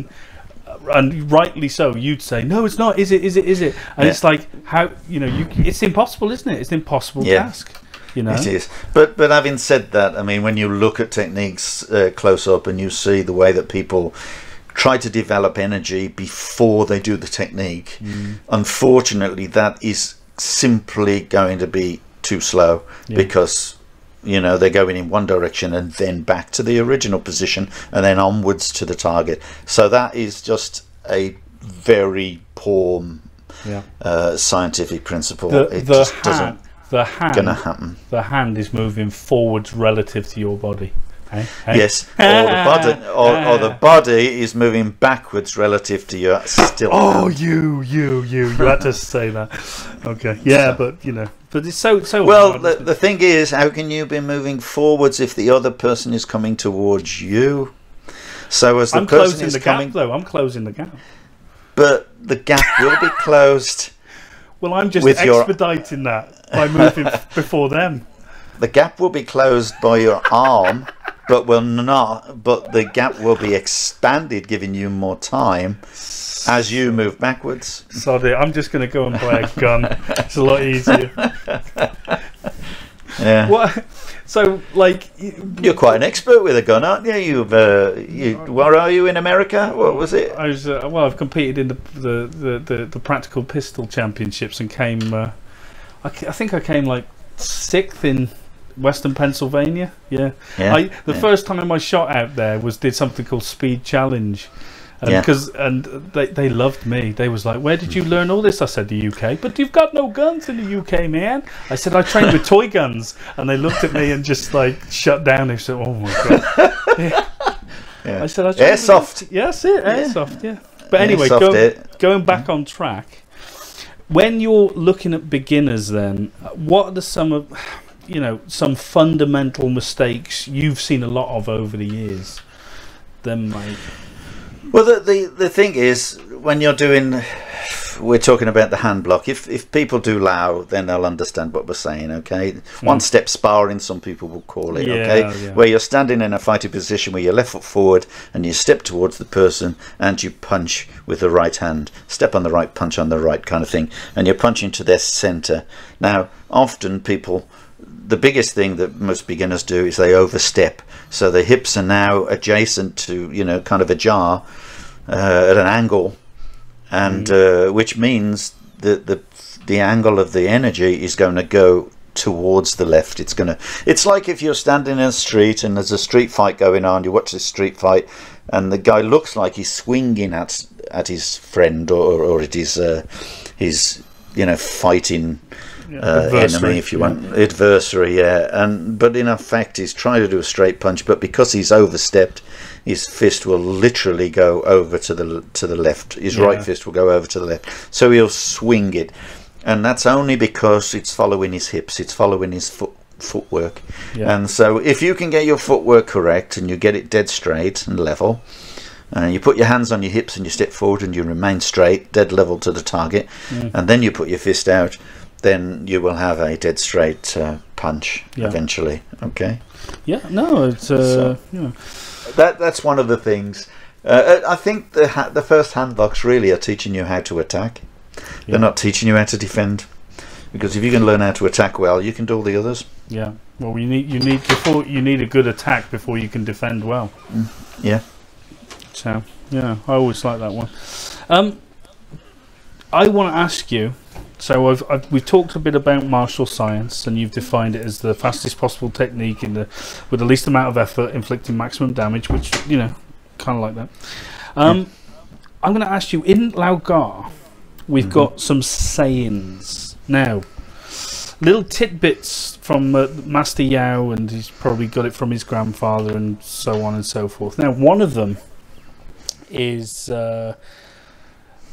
uh, and rightly so, you'd say, "No, it's not. Is it? Is it? Is it?" And Yeah. it's like how you know you. It's impossible, isn't it? It's an impossible Yeah. task. You know. It is, but but having said that, I mean, when you look at techniques uh, close up and you see the way that people try to develop energy before they do the technique, unfortunately, that is simply going to be too slow because you know they're going in one direction and then back to the original position and then onwards to the target. So that is just a very poor Yeah. uh, scientific principle. The it the just hand, doesn't the hand, gonna happen. the hand is moving forwards relative to your body. Hey? Hey? Yes, or the body, or, or the ah. body is moving backwards relative to your still. Oh, you, you, you! You had to say that. Okay. Yeah, but you know, but it's so so. Well, hard, the, the thing is, how can you be moving forwards if the other person is coming towards you? So as the I'm person closing is the coming, gap, though. I'm closing the gap. but the gap will be closed. Well, I'm just With your- expediting that by moving before them. The gap will be closed by your arm, but will not. But the gap will be expanded, giving you more time as you move backwards. Sorry, I'm just going to go and buy a gun. It's a lot easier. Yeah, What? So, like, you're quite an expert with a gun, aren't you? You've, uh, you, where are you in America? What was it? I was uh, well. I've competed in the the, the, the, the practical pistol championships and came. Uh, I, I think I came like sixth in Western Pennsylvania. Yeah. Yeah, I, the yeah. first time I shot out there was did something called Speed Challenge. And Yeah. because and they they loved me. They was like, "Where did you learn all this?" I said, "The UK." But you've got no guns in the UK, man. I said, "I trained with toy guns," and they looked at me and just like shut down. They said, "Oh my god." Yeah. I said, I trained Airsoft. this." Yes, it airsoft. Yeah. But anyway, Airsoft go, going back mm-hmm. on track. When you're looking at beginners, then what are the some of you know some fundamental mistakes you've seen a lot of over the years? Them make Well, the, the the thing is, when you're doing, we're talking about the hand block. If if people do Lau, then they'll understand what we're saying. Okay, hmm. one step sparring, some people will call it. Yeah, okay, yeah. where you're standing in a fighting position where your left foot forward and you step towards the person and you punch with the right hand, step on the right, punch on the right, kind of thing, and you're punching to their center. Now, often people the biggest thing that most beginners do is they overstep. So the hips are now adjacent to, you know, kind of a jar uh, at an angle, and uh, which means that the the angle of the energy is going to go towards the left. It's going to. It's like if you're standing in a street and there's a street fight going on. You watch this street fight, and the guy looks like he's swinging at at his friend or or at his uh, his you know fighting uh, enemy, if you yeah. want, adversary, yeah. And but in effect, he's trying to do a straight punch, but because he's overstepped, his fist will literally go over to the to the left. His right fist will go over to the left, so he'll swing it, and that's only because it's following his hips, it's following his foot footwork, Yeah. and so if you can get your footwork correct and you get it dead straight and level. And you put your hands on your hips and you step forward and you remain straight, dead level to the target, Mm. and then you put your fist out, then you will have a dead straight uh, punch Yeah. eventually. Okay, Yeah, no, it's uh, So- know, that that's one of the things. Uh, I think the ha- the first handlocks really are teaching you how to attack. Yeah. They're not teaching you how to defend, because if you can learn how to attack well, you can do all the others. yeah. Well, you need you need before you need a good attack before you can defend well. Yeah. So yeah, I always like that one. Um, I want to ask you. So I've, I've we've talked a bit about martial science, and you've defined it as the fastest possible technique in the with the least amount of effort, inflicting maximum damage, which you know, kind of like that. Um, I'm going to ask you in Lau Gar, we've got some sayings now. Little tidbits from uh, Master Yao, and he's probably got it from his grandfather, and so on and so forth. Now, one of them is uh,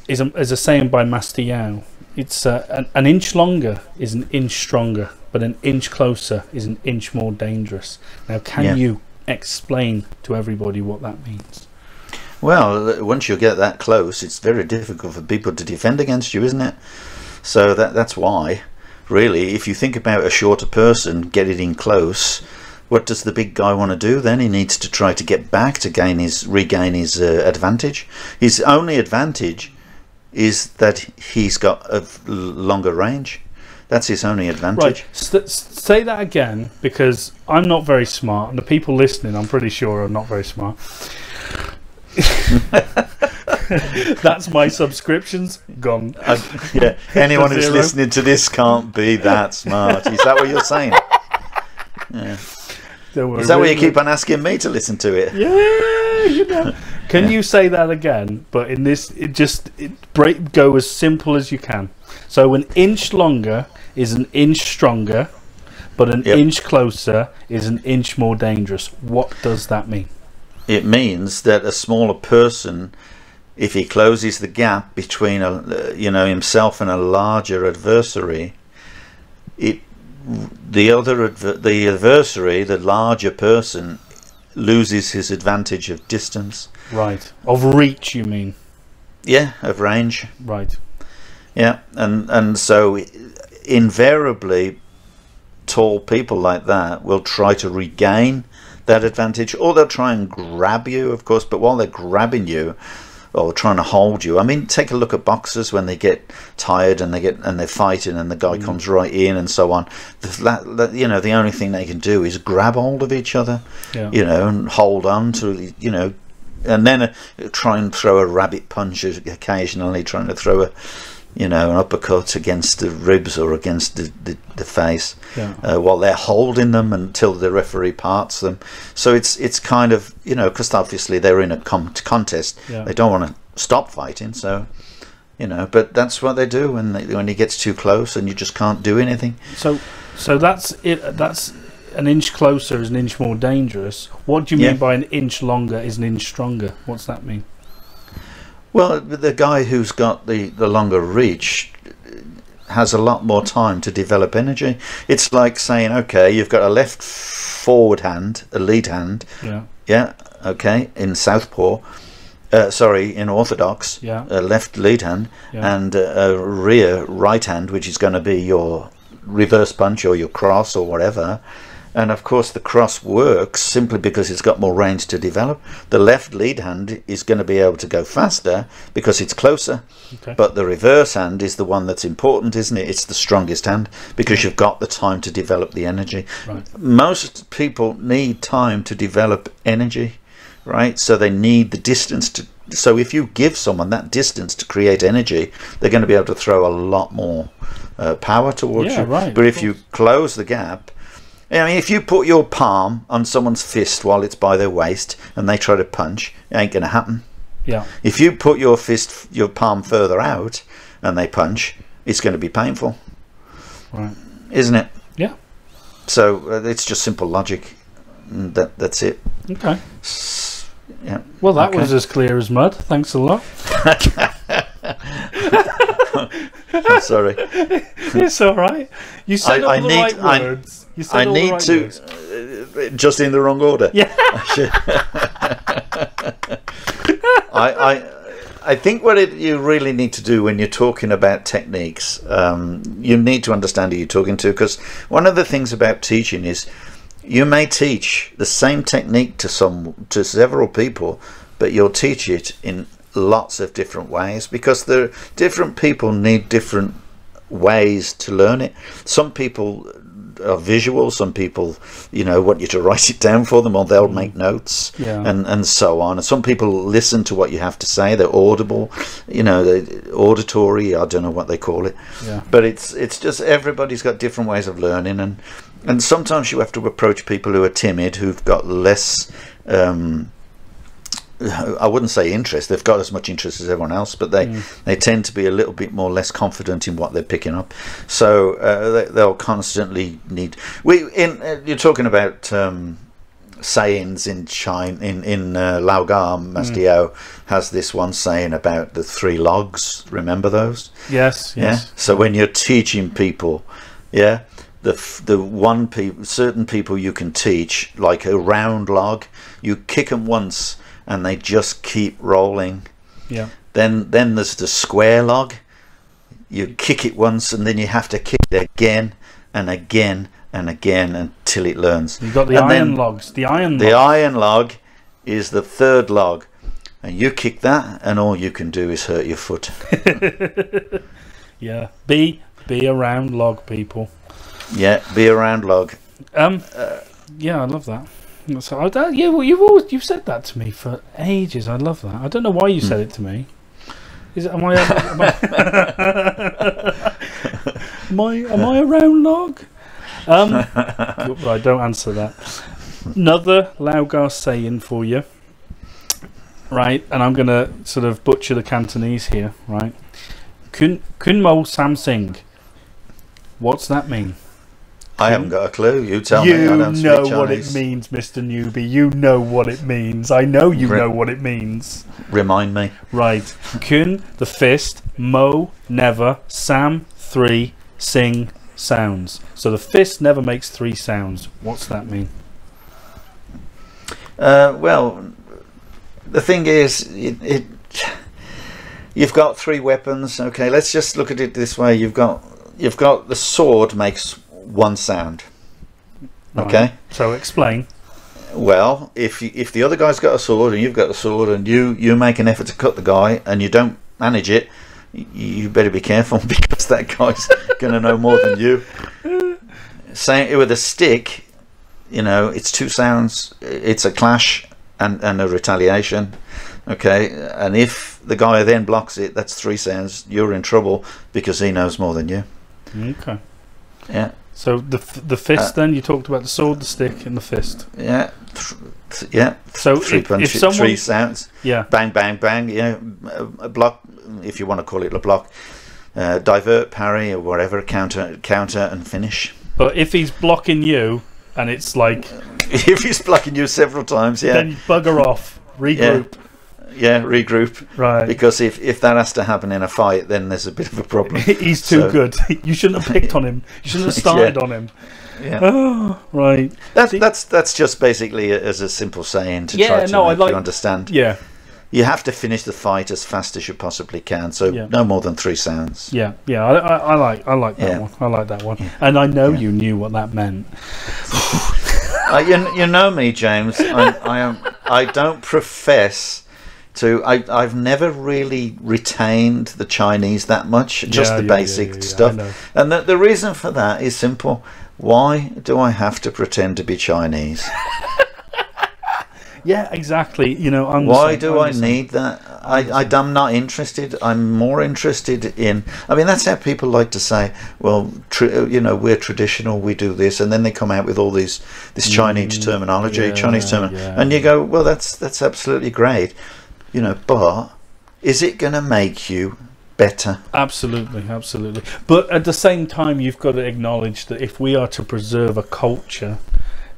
is a, is a saying by Master Yao. It's uh, an, an inch longer is an inch stronger, but an inch closer is an inch more dangerous. Now, can Yeah. you explain to everybody what that means? Well, uh, once you get that close, it's very difficult for people to defend against you, isn't it? So that that's why, really, if you think about a shorter person getting in close, what does the big guy want to do? Then he needs to try to get back to gain his regain his uh, advantage. His only advantage is that he's got a longer range. That's his only advantage. Right, st- say that again because I'm not very smart, and the people listening, I'm pretty sure, are not very smart. That's my subscriptions gone. Uh, yeah, anyone who's listening to this can't be that smart. Is that what you're saying? Worry, Is that why you keep on asking me to listen to it? Yeah, you know. Can Yeah. you say that again? But in this, it just it break go as simple as you can. So an inch longer is an inch stronger, but an Yep. inch closer is an inch more dangerous. What does that mean? it means that a smaller person if he closes the gap between a you know himself and a larger adversary it the other the adversary the larger person loses his advantage of distance Right. Of reach, you mean? yeah of range Right. yeah and and so invariably tall people like that will try to regain that advantage or they'll try and grab you of course but while they're grabbing you or trying to hold you. I mean take a look at boxers when they get tired and they get and they're fighting and the guy comes right in and so on. The, that, that, you know the only thing they can do is grab hold of each other Yeah. you know and hold on to you know and then uh, try and throw a rabbit punch occasionally trying to throw a you know an uppercut against the ribs or against the, the, the face Yeah. uh, while they're holding them until the referee parts them so it's it's kind of you know because obviously they're in a com- contest Yeah. they don't want to stop fighting so you know but that's what they do when they, when he gets too close and you just can't do anything So, so that's it. That's an inch closer is an inch more dangerous. What do you Yeah. mean by an inch longer is an inch stronger? What's that mean? Well, the guy who's got the, the longer reach has a lot more time to develop energy. It's like saying, okay, you've got a left forward hand, a lead hand, Yeah. yeah, okay, in southpaw, uh, sorry, in orthodox, Yeah. a left lead hand, Yeah. and a, a rear right hand, which is going to be your reverse punch or your cross or whatever. And of course, the cross works simply because it's got more range to develop. The left lead hand is going to be able to go faster because it's closer. Okay. But the reverse hand is the one that's important, isn't it? It's the strongest hand because you've got the time to develop the energy. Right. Most people need time to develop energy, right? So they need the distance to. So if you give someone that distance to create energy, they're going to be able to throw a lot more uh, power towards Yeah, you. right, but if you close the gap, I mean, if you put your palm on someone's fist while it's by their waist and they try to punch, it ain't going to happen. Yeah. If you put your fist, your palm further out and they punch, it's going to be painful, Right. isn't it? Yeah. So uh, it's just simple logic. Mm, That that's it. Okay. S- Yeah. Well, that Okay. was as clear as mud. Thanks a lot. I'm sorry. it's all right. You said I- all I the need- right I- words. You said I all the need right to words. uh, just in the wrong order. Yeah. I, I I think what it, you really need to do when you're talking about techniques, um, you need to understand who you're talking to. Because one of the things about teaching is you may teach the same technique to some to several people, but you'll teach it in lots of different ways because there different people need different ways to learn it. Some people are visual. Some people, you know, want you to write it down for them, or they'll make notes, Yeah. and and so on. And some people listen to what you have to say. They're audible, you know, they auditory. I don't know what they call it, Yeah. but it's it's just everybody's got different ways of learning, and and sometimes you have to approach people who are timid, who've got less. Um, I wouldn't say interest. They've got as much interest as everyone else, but they they tend to be a little bit more less confident in what they're picking up. So uh, they, they'll constantly need. We in uh, you're talking about um, sayings in China in in uh, Lau Gar. Mastio has this one saying about the three logs. Remember those? Yes. Yeah. Yes. So when you're teaching people, yeah, the f- the one people, certain people you can teach, like a round log, you kick them once and they just keep rolling. Yeah. Then then there's the square log. You kick it once and then you have to kick it again and again and again until it learns. You've got the And iron then logs. The iron The iron log is the third log. And you kick that and all you can do is hurt your foot. Yeah. Be be around log people. Yeah, be around log. Um. yeah, I love that. So I don't, yeah, well, you've always you've said that to me for ages. I love that. I don't know why you Hmm. said it to me. Is it? Am I? Am I? am I, am I a round log? Um. right, don't answer that. Another Lau Gar saying for you. right? And I'm gonna sort of butcher the Cantonese here, right? Kun Kun Mo Samsing. What's that mean? I haven't got a clue. You tell me. You don't speak know what it means, Mr. Newbie. You know what it means. I know you Re- know what it means. Remind me. Right. Kun, the fist. Mo, never. Sam, three. Sing, sounds. So the fist never makes three sounds. What's that mean? Uh, well, the thing is, it, it you've got three weapons. Okay, let's just look at it this way. You've got you've got the sword makes one sound. Okay. Right. So explain. Well, if you, if the other guy's got a sword and you've got a sword and you you make an effort to cut the guy and you don't manage it, you better be careful because that guy's going to know more than you. Saying with a stick, you know, it's two sounds. It's a clash and and a retaliation. Okay, and if the guy then blocks it, that's three sounds. You're in trouble because he knows more than you. Okay. Yeah, So the the fist. Uh, then you talked about the sword, the stick, and the fist. yeah, yeah. So three if, punches, if someone, three sounds. yeah, bang, bang, bang. Yeah, a, a block, if you want to call it a block. Uh, divert, parry, or whatever. Counter, counter, and finish. but if he's blocking you, and it's like, if he's blocking you several times, yeah, then you bugger off, regroup. yeah, regroup. Right. Because if if that has to happen in a fight, then there's a bit of a problem. He's too So- good. You shouldn't have picked on him. You shouldn't have started on him. Yeah, Oh, right. that's See- that's that's just basically a, as a simple saying to Yeah, try to no, make like- you understand. Yeah, You have to finish the fight as fast as you possibly can. So Yeah. no more than three sounds. yeah, yeah. I, I, I like, I like that Yeah. one. I like that one. And I know you knew what that meant. Uh, you, you know me, James. I, I am. I don't profess to. I, I've never really retained the Chinese that much. Just Yeah, the yeah, basic yeah, stuff. and the, the reason for that is simple. Why do I have to pretend to be Chinese? Yeah, exactly. You know, I'm Why same- do I'm I need that? I, I, I'm not interested. I'm more interested in. I mean, that's how people like to say, "Well, tr- you know, we're traditional. We do this," and then they come out with all these this Chinese terminology, Mm, yeah, Chinese term, yeah. and you go, "Well, that's that's absolutely great," you know. But is it going to make you better? Absolutely, absolutely. But at the same time, you've got to acknowledge that if we are to preserve a culture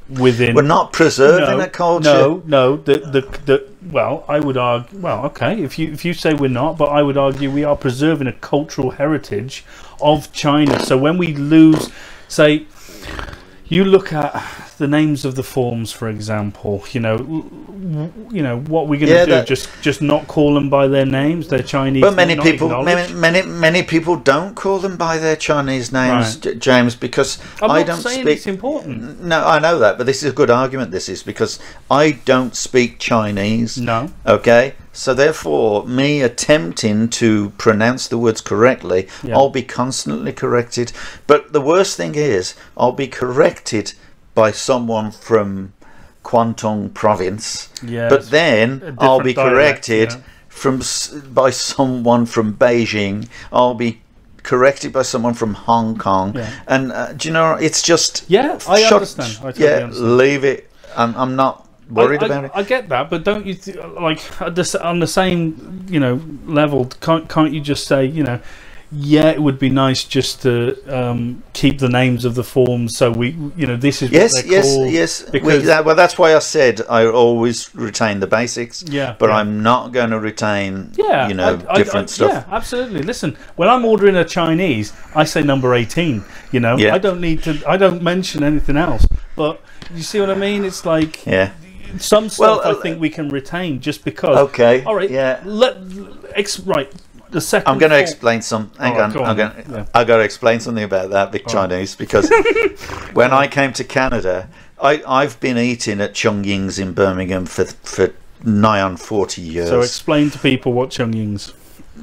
within We're not preserving a culture. No, no. The, the the well, I would argue. Well, okay, if you if you say we're not, but I would argue we are preserving a cultural heritage of China. So when we lose, say, you look at the names of the forms, for example. You know, you know what we're going to Yeah, do. that- just just not call them by their names. They're Chinese. But many people, many, many, many people don't call them by their Chinese names, Right. James, because I'm I not don't saying speak. it's important. No, I know that, but this is a good argument. This is because I don't speak Chinese. No. Okay, so therefore, me attempting to pronounce the words correctly, Yeah. I'll be constantly corrected. But the worst thing is, I'll be corrected by someone from Kwantung Province. Yes. But then I'll be different dialect, corrected yeah. from by someone from Beijing. I'll be corrected by someone from Hong Kong. Yeah. And uh, do you know? It's just Yeah, I shut- understand. I totally yeah, understand. leave it. I'm, I'm not worried I, about I, it. I get that, but don't you th- like at the, s- on the same you know level? Can't can't you just say you know? Yeah, it would be nice just to um, keep the names of the forms, so we, you know, this is Yes, yes, called. yes. We, because- that, well, that's why I said I always retain the basics. Yeah, but yeah. I'm not going to retain, Yeah, you know, I- different stuff. Yeah, absolutely. Listen, when I'm ordering a Chinese, I say number eighteen. You know, Yeah. I don't need to. I don't mention anything else. But you see what I mean? It's like Yeah. Some stuff Well, I uh, think we can retain just because. Okay, All right. yeah. Let. Ex, right. The second. I'm going to explain some. Hang All right, on, go I'm going. yeah. I got to explain something about that big Chinese because when I came to Canada, I I've been eating at Chung Ying's in Birmingham for for nigh on forty years. So explain to people what Chung Ying's.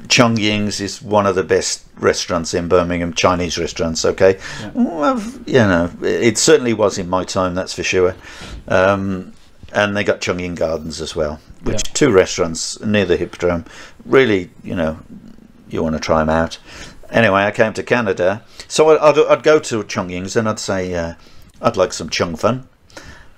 Chung Ying's is one of the best restaurants in Birmingham, Chinese restaurants. Okay, well, you know, it certainly was in my time. That's for sure. Um, and they got Chung Ying Gardens as well, which Yeah. two restaurants near the Hippodrome. Really, you know, you want to try them out. Anyway, I came to Canada, so I'd, I'd, go to Chung Ying's and I'd say, uh, I'd like some Chung Fun.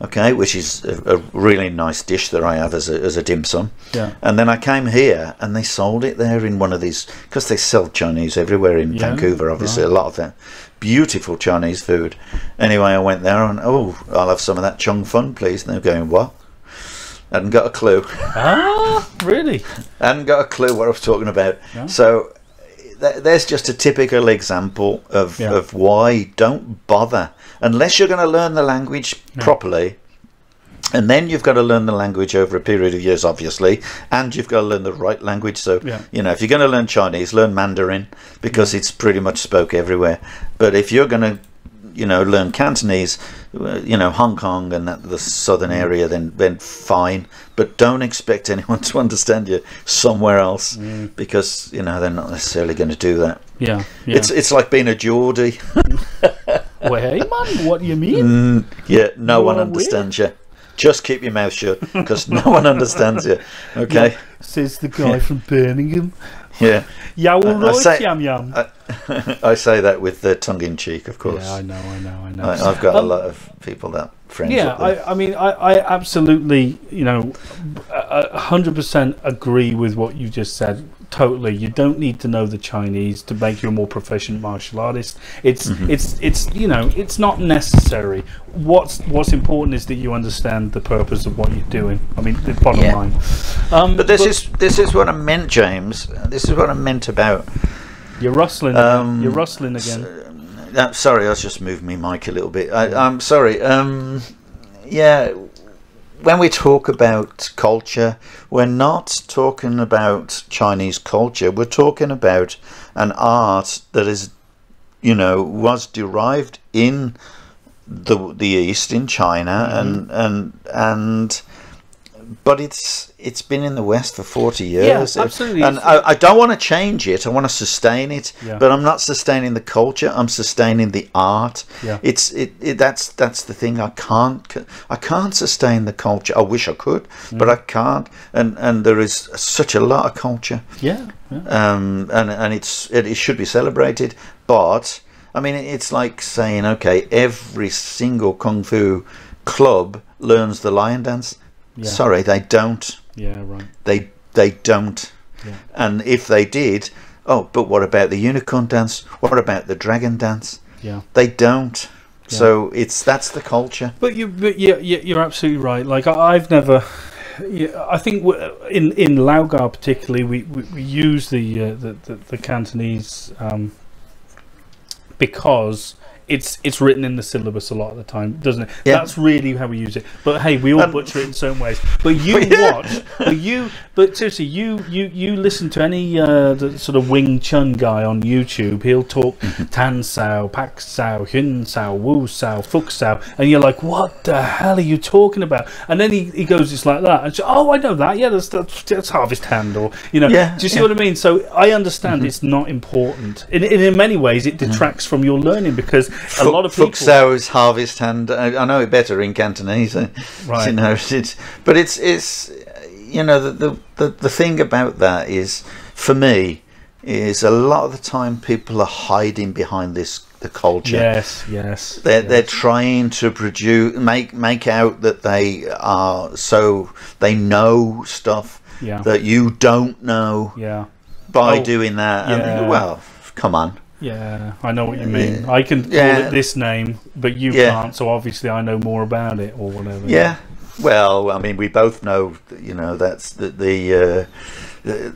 okay, which is a, a really nice dish that I have as a, as a dim sum. Yeah. And then I came here and they sold it there in one of these because they sell Chinese everywhere in Yeah, Vancouver. Obviously, right. a lot of that beautiful Chinese food. Anyway, I went there and oh, I'll have some of that chung fun, please. And they're going what? I Hadn't got a clue. Ah, really? hadn't got a clue what I was talking about. Yeah. So th- there's just a typical example of, Yeah. of why don't bother unless you're going to learn the language properly. And then you've got to learn the language over a period of years, obviously, and you've got to learn the right language. So, Yeah. you know, if you're going to learn Chinese, learn Mandarin because it's pretty much spoke everywhere. But if you're going to, you know, learn Cantonese, you know, Hong Kong and that, the southern Mm. area, then then fine. But don't expect anyone to understand you somewhere else Mm. because you know they're not necessarily going to do that. Yeah. yeah. It's it's like being a Geordie. well, hey, man, what do you mean? Mm, yeah, no one You're understands you. Just keep your mouth shut because no one understands you. Okay. Says the guy from Birmingham. Yeah. Yeah, all I right, say- yum yum. I say that with the tongue in cheek, of course. yeah, I know, I know, I know. I, I've got a Um, lot of people that friends. Yeah. I, I mean, I, I absolutely, you know, a a hundred percent agree with what you just said. Totally, you don't need to know the Chinese to make you a more proficient martial artist. It's, Mm-hmm. it's, it's, you know, it's not necessary. What's, what's important is that you understand the purpose of what you're doing. I mean, the bottom Yeah. line. Um, but this is this is what I meant, James. This is what I meant about. you're rustling. um. You're rustling again. Uh, sorry, I was just moving my mic a little bit. I, I'm sorry. Um, yeah, when we talk about culture, we're not talking about Chinese culture. We're talking about an art that is, you know, was derived in the the East in China mm-hmm. and and and. But it's it's been in the West for forty years, Yeah, absolutely. and I, I don't want to change it. I want to sustain it, Yeah. but I'm not sustaining the culture. I'm sustaining the art. Yeah. It's it, it that's that's the thing. I can't I can't sustain the culture. I wish I could, Mm. but I can't. And and there is such a lot of culture, Yeah, yeah. um, and and it's it, it should be celebrated. But I mean, it's like saying, okay, every single kung fu club learns the lion dance. Yeah. Sorry, they don't. yeah, right. They they don't. Yeah. And if they did, oh, but what about the unicorn dance? What about the dragon dance? Yeah. They don't. So it's that's the culture. But you, but yeah, yeah, you're absolutely right. Like I, I've never. Yeah, I think in in Lau Gar particularly, we, we, we use the, uh, the the the Cantonese um, because it's it's written in the syllabus a lot of the time, doesn't it? Yeah. That's really how we use it. But hey, we all Um, butcher it in certain ways. But you yeah. watch, but you, but seriously, you you you listen to any uh, the sort of Wing Chun guy on YouTube. He'll talk Mm-hmm. Tan Sao, Pak Sao, Huen Sao, Wu Sao, Fuk Sao, and you're like, what the hell are you talking about? And then he, he goes just like that, and so, oh, I know that. Yeah, that's, that's that's Harvest Hand, or you know. Yeah, do you see yeah. what I mean? So I understand Mm-hmm. it's not important. In, in in many ways, it detracts from your learning because a lot of people. Fuk Sao's harvest hand. I, I know it better in Cantonese. uh, Right. You know, it's but it's it's you know the, the the the thing about that is for me is a lot of the time people are hiding behind this the culture. Yes, yes. They're, yes. they're trying to produce make make out that they are so they know stuff Yeah. that you don't know yeah. by Oh, doing that. yeah. And well, come on. Yeah, I know what you mean. I can call Yeah. it this name, but you Yeah. can't. So obviously, I know more about it or whatever. Yeah. Well, I mean, we both know, you know, that's the, the, uh, the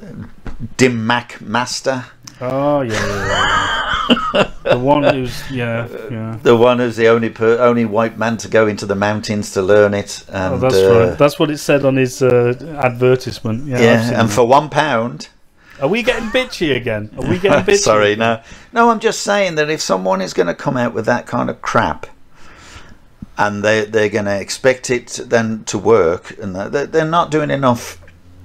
Dim Mak Master, Oh yeah, yeah, yeah. the one who's yeah, yeah. the one who's the only per, only white man to go into the mountains to learn it. And, Oh, that's uh, right. That's what it said on his uh, advertisement. Yeah. Yeah, and that. for one pound. Are we getting bitchy again? Are we getting bitchy? Sorry, no, no. I'm just saying that if someone is going to come out with that kind of crap, and they they're going to expect it then to work, and they're, they're not doing enough.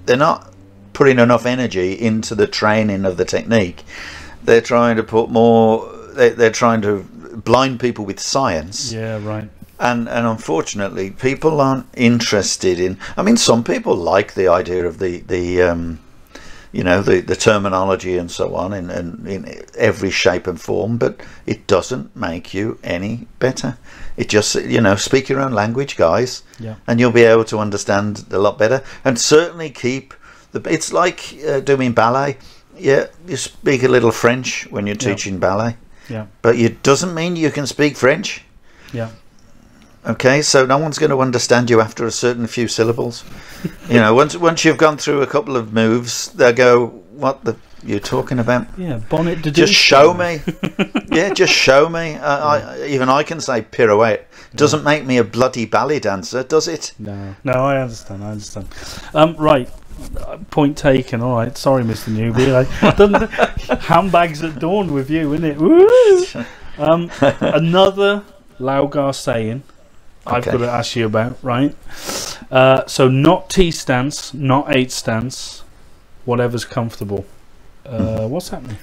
They're not putting enough energy into the training of the technique. They're trying to put more. They, they're trying to blind people with science Yeah, right. and and unfortunately people aren't interested in i mean some people like the idea of the the um you know the, the terminology and so on in, in in every shape and form, but it doesn't make you any better. It just you know speak your own language, guys, Yeah. and you'll be able to understand a lot better, and certainly keep the. It's like uh, doing ballet. Yeah, you speak a little French when you're Yeah. teaching ballet, Yeah. but it doesn't mean you can speak French. Yeah. Okay, so no one's going to understand you after a certain few syllables. you know, once once you've gone through a couple of moves, they'll go, "What the you're talking about? Yeah. Bonnet to Just show me. yeah, just show me. Uh, I, even I can say pirouette. Doesn't make me a bloody ballet dancer, does it? No, no, I understand. I understand. Um, right, point taken. All right, sorry, Mister Newbie. I, handbags at dawn with you, isn't it? Woo! Um, another Lau Gar saying. I've got to ask you about right. Uh, so not T stance, not eight stance, whatever's comfortable. Uh, what's happening?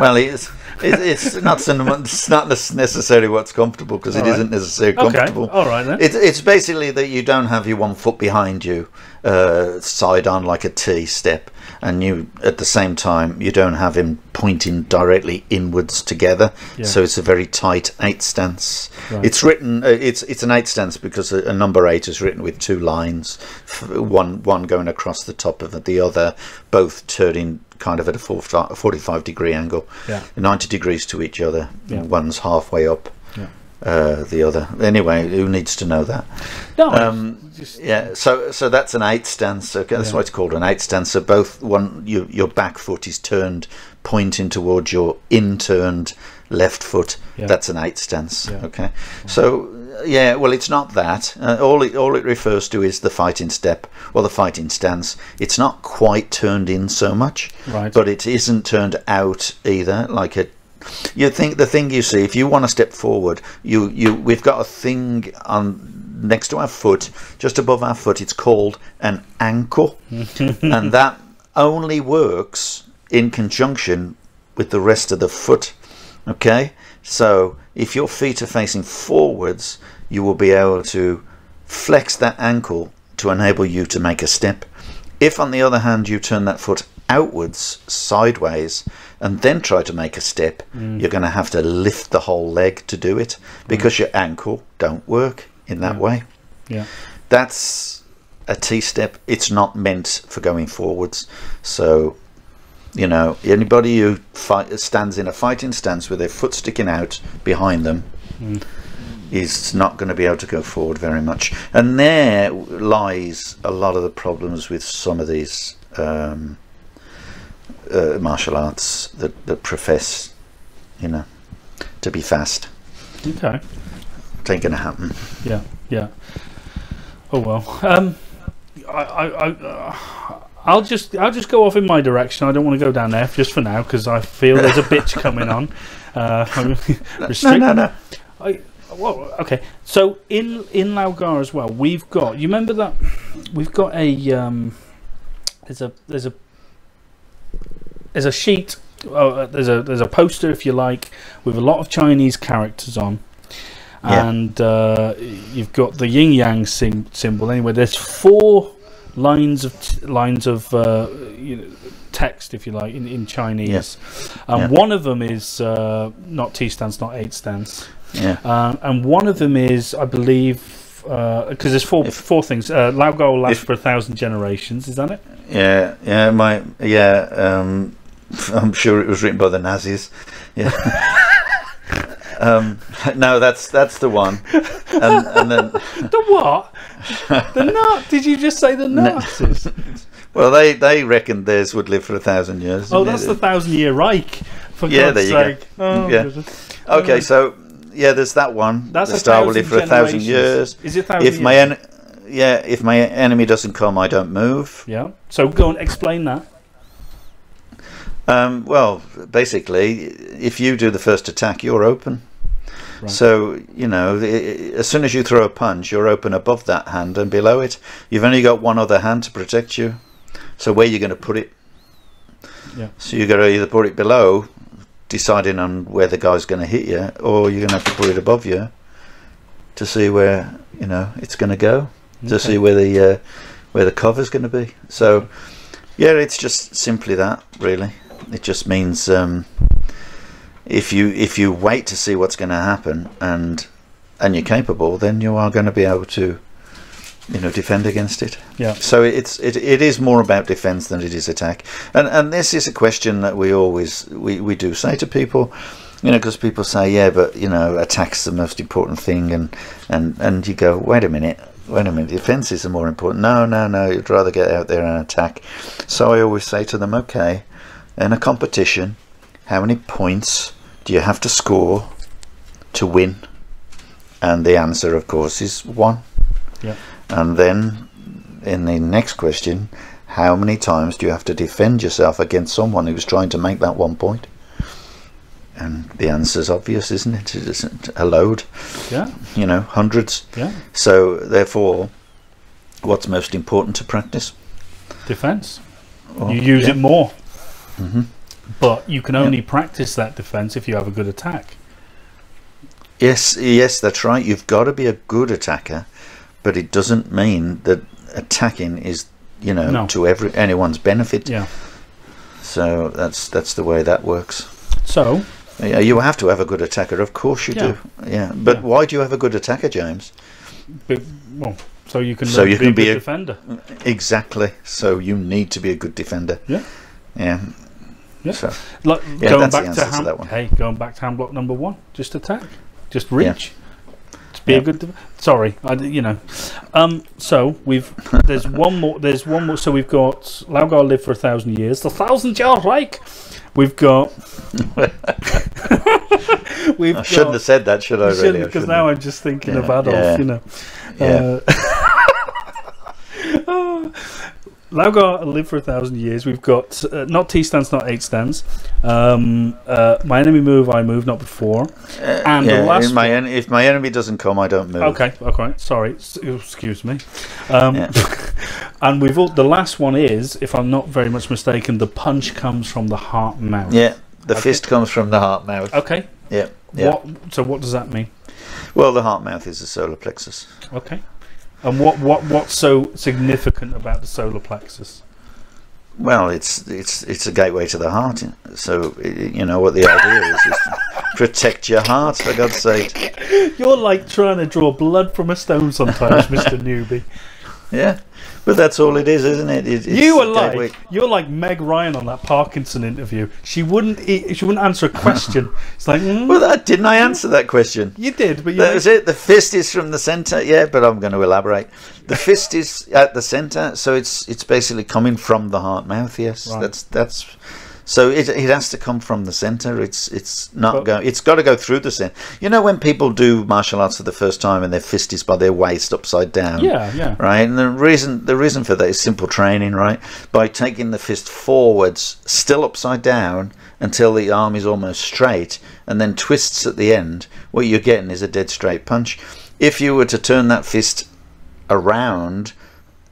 Well, it's it, it's not it's not necessarily what's comfortable because it right. not necessarily comfortable. Okay, all right then. It's it's basically that you don't have your one foot behind you, uh, side on like a T step, and you at the same time you don't have him pointing directly inwards together. Yeah. So it's a very tight eight stance. Right. It's written. Uh, it's it's an eight stance because a, a number eight is written with two lines, one one going across the top of the other, both turning kind of at a 45 45 degree angle, Yeah. 90 degrees to each other. Yeah. One's halfway up. Yeah. Uh, the other. Anyway, who needs to know that? No, Um, just, yeah, so so that's an eight stance. Okay, that's Yeah. why it's called an eight stance. So both one your your back foot is turned, pointing towards your inturned left foot. Yeah. That's an eight stance. Yeah. Okay, so yeah, well, it's not that. Uh, all it all it refers to is the fighting step or the fighting stance. It's not quite turned in so much, Right. but it isn't turned out either. Like a you think the thing you see if you want to step forward you you we've got a thing on next to our foot just above our foot it's called an ankle. And that only works in conjunction with the rest of the foot okay? So if your feet are facing forwards you will be able to flex that ankle to enable you to make a step. If, on the other hand, you turn that foot outwards, sideways, and then try to make a step, mm. you're going to have to lift the whole leg to do it because mm. your ankle don't work in that Yeah. way. yeah. That's a T step. It's not meant for going forwards. So, you know, anybody who fight, stands in a fighting stance with their foot sticking out behind them mm. is not going to be able to go forward very much. And there lies a lot of the problems with some of these um, uh, martial arts that, that profess, you know, to be fast. Okay. It ain't going to happen. Yeah, yeah. Oh well. Um, I, I, I, uh, I'll just, I'll just go off in my direction. I don't want to go down there just for now because I feel there's a bitch coming on. Uh, No, no, no. I, well, okay. So in in Lau Gar as well, we've got. You remember that we've got a um, there's a there's a there's a sheet. Uh, there's a there's a poster, if you like, with a lot of Chinese characters on, Yeah. and uh, you've got the yin yang sim- symbol. Anyway, there's four lines of t- lines of uh, you know, text, if you like, in, in Chinese. Um, Yeah. One of them is uh, not T stands, not eight stands. Yeah. Uh, and one of them is, I believe, because there's four If- four things. Uh, Lau Gar lasts if- for a thousand generations. Is that it? Yeah, yeah, my yeah. Um, I'm sure it was written by the Nazis. Yeah. um, no, that's that's the one. And, and then, The what? the nut? Did you just say the Nazis? well, they they reckoned theirs would live for a thousand years. oh, that's they? the thousand year Reich. For Yeah, God's there you go. Oh, Yeah. goodness. Okay, so yeah, there's that one. That's the a star will live for a thousand years. Is it thousand If my en- yeah, if my enemy doesn't come, I don't move. Yeah. So go and explain that. Um, well, basically, if you do the first attack, you're open. Right. So you know, as soon as you throw a punch, you're open above that hand and below it. You've only got one other hand to protect you. So where are you're going to put it? Yeah. So you got to either put it below, deciding on where the guy's going to hit you, or you're going to have to put it above you to see where you know it's going to go, to see where the uh, where the cover's going to be. So Yeah, it's just simply that, really. It just means um, if you if you wait to see what's going to happen and and you're capable, then you are going to be able to, you know, defend against it. Yeah. So it's it, it is more about defence than it is attack, and and this is a question that we always we, we do say to people, you know, because people say yeah, but you know, attack's the most important thing, and and and you go wait a minute. Wait a minute, defence is the more important. No, no, no, you'd rather get out there and attack. So I always say to them, okay, in a competition, how many points do you have to score to win? And the answer, of course, is one. Yeah. And then in the next question, how many times do you have to defend yourself against someone who's trying to make that one point? And the answer's obvious, isn't it? It isn't a load, Yeah. you know, hundreds. Yeah. So, therefore, what's most important to practice? Defense. Well, you use yeah. it more. But you can only practice that defense if you have a good attack. Yes, yes, that's right. You've got to be a good attacker, but it doesn't mean that attacking is, you know, No. to every anyone's benefit. Yeah. So that's that's the way that works. So Yeah, you have to have a good attacker, of course you Yeah. do. Yeah, but Yeah. why do you have a good attacker, James? But, well, so you can So you be can a be good a- defender. Exactly. So you need to be a good defender. Yeah. Yeah. Yeah. So Like Yeah, going back to, to ham- that one. hey, going back to hand block number one, just attack, just reach, just be Yeah. a good. Sorry, I you know. Um, so we've there's one more. There's one more. So we've got Lau Gar live for a thousand years. The thousand year Reich. We've got. we've I shouldn't got, have said that, should I? Really? Because now have. I'm just thinking Yeah, of Adolf. yeah. You know. Yeah. Uh, Lau Gar lived for a thousand years. We've got uh, not T stands, not eight stands. Um, uh, my enemy move, I move, not before. and yeah, the last if my en- if my enemy doesn't come, I don't move. Okay, okay. Sorry, s- excuse me. Um, Yeah. and we've all, the last one is, if I'm not very much mistaken, the punch comes from the heart mouth. Yeah, the Okay. fist comes from the heart mouth. Okay. Yeah, yeah. What? So what does that mean? Well, the heart mouth is the solar plexus. Okay. And what what what's so significant about the solar plexus? Well, it's it's it's a gateway to the heart. So you know what the idea is: is protect your heart. For God's sake. You're like trying to draw blood from a stone sometimes, Mister Newbie. Yeah, but that's all it is, isn't it? It- it's You gateway- like you're like Meg Ryan on that Parkinson interview. She wouldn't eat, she wouldn't answer a question. It's like mm, Well, that, didn't I answer that question? you did, but you That was it. The fist is from the centre. Yeah, but I'm going to elaborate. The fist is at the centre, so it's it's basically coming from the heart mouth. Yes, Right. that's that's. So it, it has to come from the centre. It's it's not But- go. It's got to go through the centre. You know when people do martial arts for the first time and their fist is by their waist upside down. Yeah, yeah. Right, and the reason the reason for that is simple training. Right, by taking the fist forwards, still upside down until the arm is almost straight, and then twists at the end. What you're getting is a dead straight punch. If you were to turn that fist around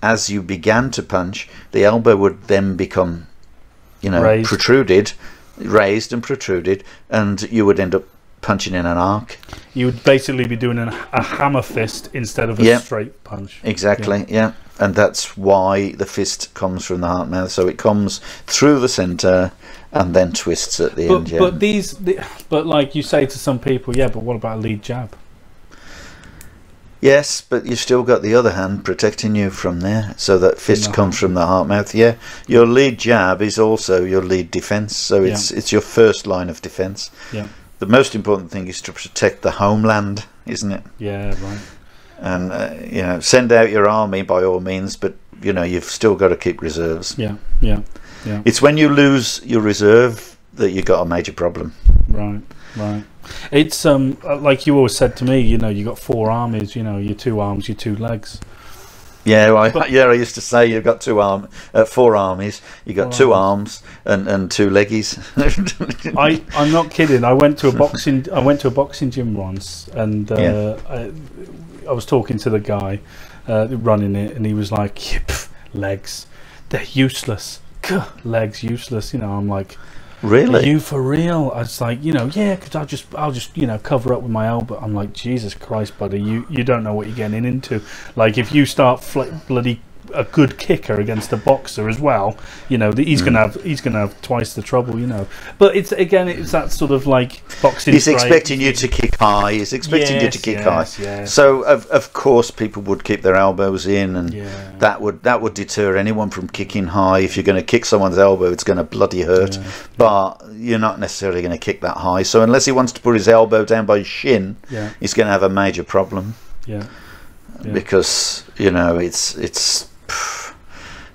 as you began to punch, the elbow would then become, you know, Raised. protruded, raised and protruded, and you would end up punching in an arc. You would basically be doing an, a hammer fist instead of a Yeah. straight punch. Exactly, yeah. And that's why the fist comes from the heart mouth. So it comes through the centre and then twists at the end. Yeah. but these the, but like you say to some people, yeah, but what about a lead jab? Yes, but you've still got the other hand protecting you from there. So that fist comes from the heart mouth. Yeah. Your lead jab is also your lead defence. So Yeah. it's it's your first line of defence. Yeah, The most important thing is to protect the homeland, isn't it? yeah, right. And uh, you know, send out your army by all means, but you know you've still got to keep reserves. Yeah, yeah, yeah. It's when you lose your reserve that you've got a major problem. Right, right. It's um uh, like you always said to me. You know, you got four armies. You know, your two arms, your two legs. Yeah, I, But- yeah. I used to say you've got two arm, uh, four armies. You got two arms and, and two leggies. I I'm not kidding. I went to a boxing I went to a boxing gym once, and uh, Yeah. I, I was talking to the guy uh, running it, and he was like, "Legs, they're useless. Legs useless." You know, I'm like, Are really? you for real? I was like, you know, yeah, because I'll just, I'll just, you know, cover up with my elbow. I'm like, Jesus Christ, buddy, you, you don't know what you're getting into. Like, if you start bloody a good kicker against a boxer as well, you know, he's Mm. gonna have he's gonna have twice the trouble, you know. But it's again, it's that sort of like boxing. He's expecting you to kick high. He's expecting you to kick yes, high. yes. So of of course people would keep their elbows in, and Yeah. that would that would deter anyone from kicking high. If you're going to kick someone's elbow, it's going to bloody hurt. But you're not necessarily going to kick that high. So unless he wants to put his elbow down by his shin, Yeah. he's going to have a major problem Yeah. Yeah. because you know it's it's.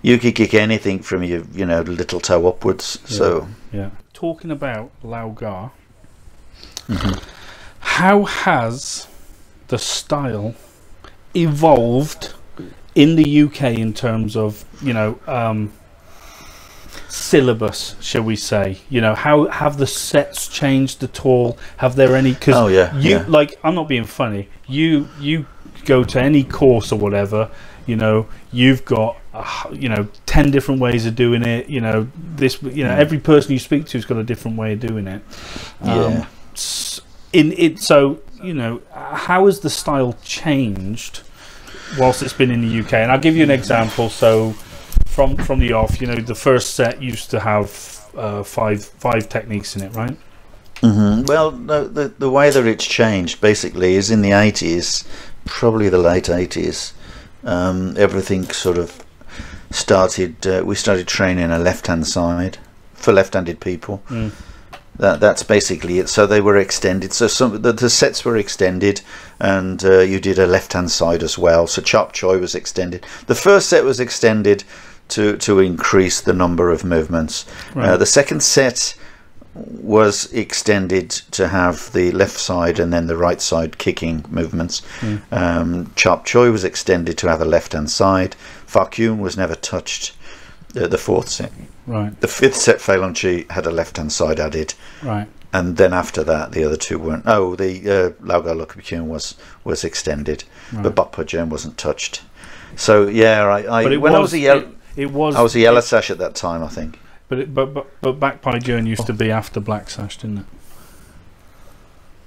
You could kick anything from your, you know, little toe upwards. So Yeah. Talking about Lau Gar, Mm-hmm. how has the style evolved in the UK in terms of you know um, syllabus, shall we say? You know, how have the sets changed at all? Have there any? Because Oh, yeah, you yeah. like I'm not being funny. You you go to any course or whatever. You know, you've got uh, you know ten different ways of doing it. You know, this you know every person you speak to has got a different way of doing it. Um, Yeah. in it, so you know, how has the style changed whilst it's been in the UK? And I'll give you an example. So, from from the off, you know, the first set used to have uh, five five techniques in it, right? hmm Well, the, the the way that it's changed basically is in the eighties, probably the late eighties. Um, everything sort of started. Uh, we started training a left-hand side for left-handed people. Mm. That that's basically it. So they were extended. So some the, the sets were extended, and uh, you did a left-hand side as well. So chop choy was extended. The first set was extended to to increase the number of movements. Uh, the second set was extended to have the left side and then the right side kicking movements. Um, Chop Choi was extended to have a left hand side. Farkyun was never touched. Uh, the fourth set. Right, The fifth set, Phelan Chi had a left hand side added. right. And then after that, the other two weren't. Oh, the uh, Lau Gar Kuen was was extended, but Bok Pajun wasn't touched. So yeah, I, I when was, I was a yellow, it, it was I was a yellow sash at that time, I think. But it, but but but back pie journey used to be after Black Sash, didn't it?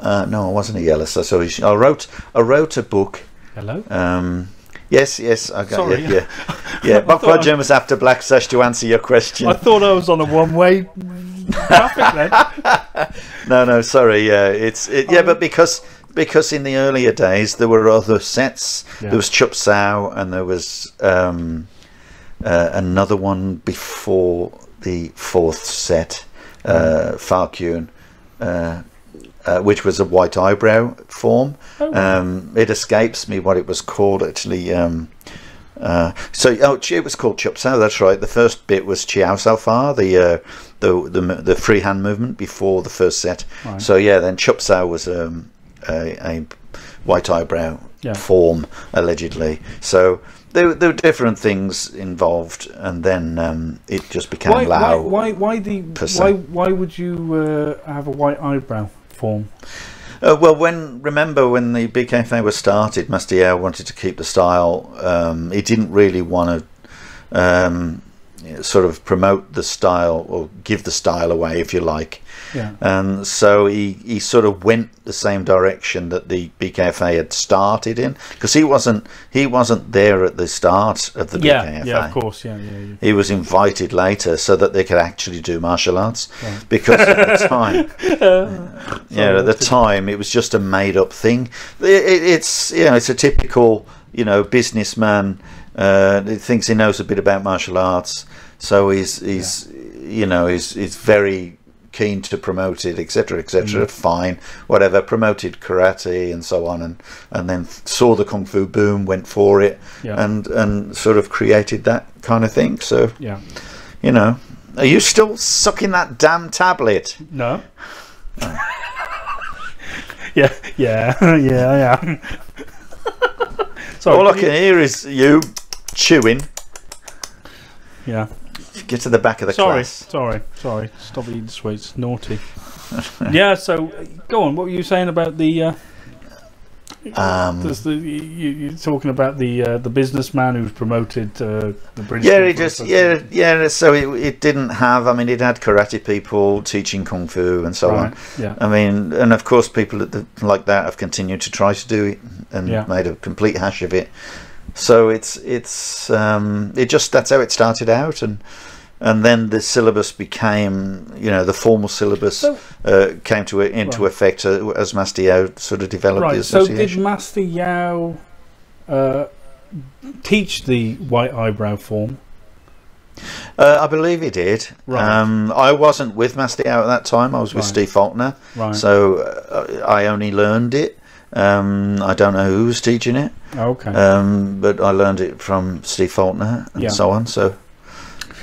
Uh, no, I wasn't a yellow sash. So I wrote I wrote a book Hello. Um, yes, yes, I got Sorry. yeah, yeah, yeah. Thought I- Roger was after Black Sash to answer your question. I thought I was on a one-way no, no, sorry. Yeah, it's it, Oh. yeah, but because because in the earlier days there were other sets. Yeah. There was Chup Sao and there was um, uh, another one before the fourth set, uh, Farkune, uh, uh, which was a white eyebrow form. Oh. Um, it escapes me what it was called actually. Um, uh, so oh, it was called Chup Sao. That's right. The first bit was Chiao Sao Far, the uh, the the the free hand movement before the first set. Right. So yeah, then Chup Sao was um, a, a white eyebrow Yeah. form allegedly. So there, were- there were different things involved, and then um, it just became Why, why, Lao. why, why the why, why would you uh, have a white eyebrow form? Uh, well, when remember when the BKFA was started, Master Yao wanted to keep the style. Um, he didn't really want to um, sort of promote the style or give the style away, if you like. Yeah. And so he, he sort of went the same direction that the BKFA had started in, because he wasn't he wasn't there at the start of the Yeah, BKFA. yeah, of course, yeah, yeah. yeah. He was invited later so that they could actually do martial arts, because at the time, yeah, at the time it was just a made-up thing. It, it, it's you know it's a typical you know businessman. Uh, he thinks he knows a bit about martial arts, so he's he's you know he's he's very keen to promote it, etc., etc. Fine, whatever. Promoted karate and so on, and and then saw the kung fu boom, went for it, Yeah. and and sort of created that kind of thing. So Yeah. you know, are you still sucking that damn tablet? No. yeah, yeah, yeah, am. Sorry. All I can can you- hear is you chewing. yeah. Get to the back of the Sorry, class. sorry, sorry. sorry. Stop eating sweets. Naughty. yeah. So, uh, go on. What were you saying about the? Uh, Um, the you, you're talking about the uh, the businessman who's promoted uh, the British. yeah, it just yeah yeah. So it, it didn't have. I mean, it had karate people teaching kung fu and so Right. on. Yeah. I mean, and of course, people at the, like that have continued to try to do it and Yeah. made a complete hash of it. So it's it's um, it just that's how it started out, and and then the syllabus became you know the formal syllabus So- uh, came to into Right. effect uh, as Master Yao sort of developed the Right. So did association. Master Yao uh, teach the white eyebrow form? uh, I believe he did. Right. Um, I wasn't with Master Yao at that time. I was with Right. Steve Faulkner, Right. so uh, I only learned it. Um, I don't know who was teaching it, okay. um, but I learned it from Steve Faulkner and Yeah. so on. So